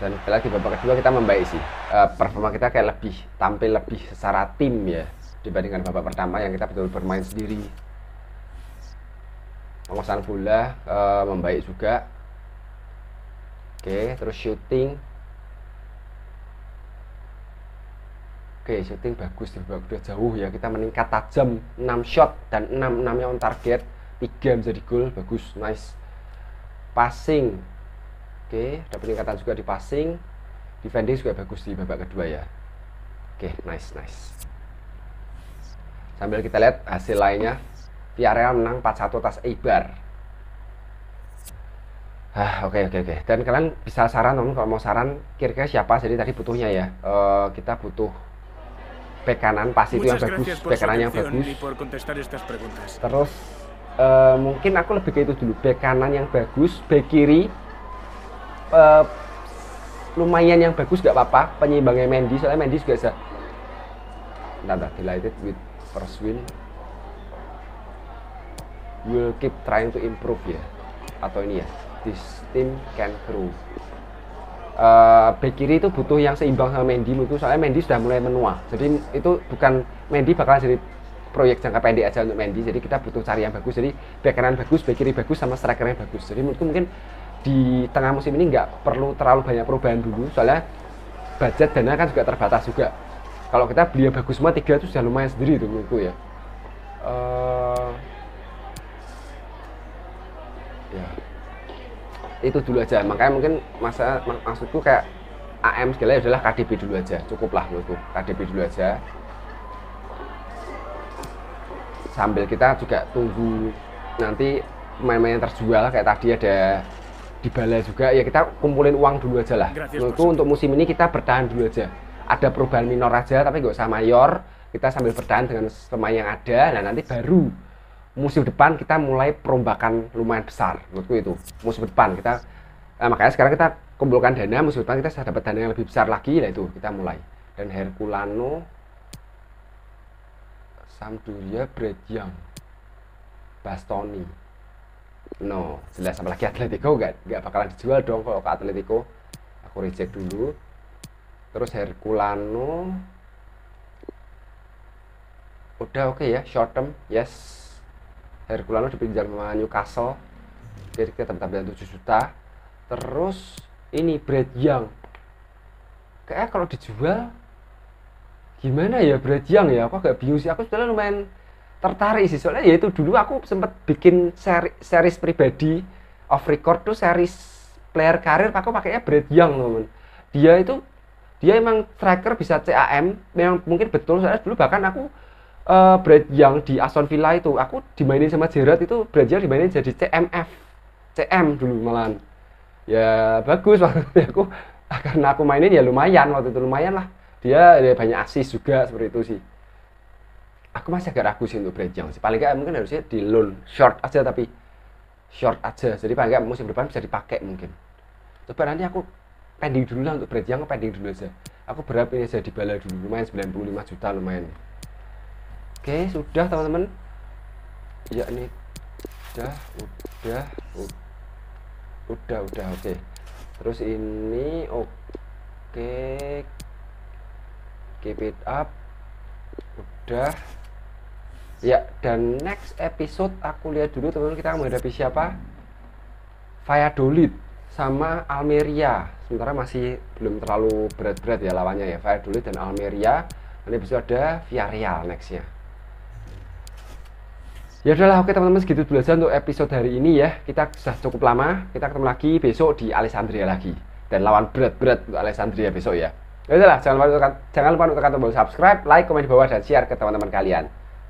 dan lagi babak kedua kita membaik sih uh, performa kita kayak lebih tampil lebih secara tim ya dibandingkan babak pertama yang kita betul bermain sendiri. Penguasaan bola uh, membaik juga. Oke terus shooting. Oke shooting bagus di babak kedua jauh ya. Kita meningkat tajam 6 shot dan 6 6 nya on target. 3 menjadi gol bagus nice. Passing oke ada peningkatan juga di passing defending juga bagus di babak kedua ya oke nice nice sambil kita lihat hasil lainnya Villarreal menang 4-1 atas Eibar. Ah, oke okay, oke okay, oke. Okay. Dan kalian bisa saran teman kalau mau saran kira-kira siapa? Jadi tadi butuhnya ya. Uh, kita butuh bek kanan pasti itu yang bagus, bek kanan yang bagus. Terus uh, mungkin aku lebih ke itu dulu, bek kanan yang bagus, bek kiri uh, lumayan yang bagus gak apa-apa, penyeimbangnya Mendy, soalnya Mendy juga bisa. Nah, delighted with first win. Will keep trying to improve ya? Atau ini ya? This team can grow. Uh, back kiri itu butuh yang seimbang sama Mendy itu soalnya Mendy sudah mulai menua. Jadi itu bukan Mendy bakal jadi proyek jangka pendek aja untuk Mendy. Jadi kita butuh cari yang bagus. Jadi back kanan bagus back kiri bagus sama striker yang bagus. Jadi mungkin di tengah musim ini nggak perlu terlalu banyak perubahan dulu soalnya budget dana kan juga terbatas juga. Kalau kita beli yang bagus semua tiga itu sudah lumayan sendiri itu menurutku ya. Uh, ya. Itu dulu aja. Makanya mungkin masa mak maksudku kayak AM segala ya adalah KDB dulu aja. Cukuplah menurutku. KDB dulu aja. Sambil kita juga tunggu nanti pemain-pemain yang terjual kayak tadi ada di bala juga. Ya kita kumpulin uang dulu aja lah. Menurutku untuk musim ini kita bertahan dulu aja. Ada perubahan minor aja tapi gak usah mayor. Kita sambil bertahan dengan pemain yang ada. Nah nanti baru musim depan kita mulai perombakan lumayan besar. Menurutku itu. Musim depan kita nah, makanya sekarang kita kumpulkan dana. Musim depan kita sudah dapat dana yang lebih besar lagi lah itu kita mulai. Dan Herculano Sampdoria Bredjang Bastoni no jelas apalagi Atletico gak, gak bakalan dijual dong kalau ke Atletico. Aku reject dulu. Terus Herculano. Udah oke okay ya short term yes. Herculano dipinjam sama Newcastle. Kira-kira teman 7 juta. Terus ini Brad Young. Kayak kalau dijual gimana ya Brad Young ya? Aku agak bingung sih. Aku sebenarnya lumayan tertarik sih. Soalnya ya itu dulu aku sempat bikin seri, series pribadi off record tuh series player karir aku pakainya Brad Young teman dia itu dia emang striker bisa CAM memang mungkin betul. Soalnya dulu bahkan aku uh, Brad yang di Aston Villa itu aku dimainin sama Gerrard itu Brad yang dimainin jadi CMF CM dulu malahan. Ya bagus waktu aku karena aku mainin ya lumayan waktu itu lumayan lah. Dia ya, banyak asis juga seperti itu sih aku masih agak ragu sih untuk Brad sih paling nggak mungkin harusnya di loan short aja tapi short aja jadi paling nggak musim depan bisa dipakai mungkin coba nanti aku pending dulu lah untuk Brad Young pending dulu aja aku berapa ini di bala dulu lumayan 95 juta lumayan Oke, sudah teman-teman. Ya ini udah, udah, udah, udah, oke. Terus ini oke. Keep it up. Udah. Ya, dan next episode aku lihat dulu teman-teman kita menghadapi siapa? Valladolid sama Almeria. Sementara masih belum terlalu berat-berat ya lawannya ya. Valladolid dan Almeria. Nanti bisa ada Villarreal nextnya ya udahlah oke teman-teman segitu dulu aja untuk episode hari ini ya kita sudah cukup lama kita ketemu lagi besok di Alessandria lagi dan lawan berat-berat untuk Alessandria besok ya ya udahlah jangan jangan lupa untuk tekan tombol subscribe like komen di bawah dan share ke teman-teman kalian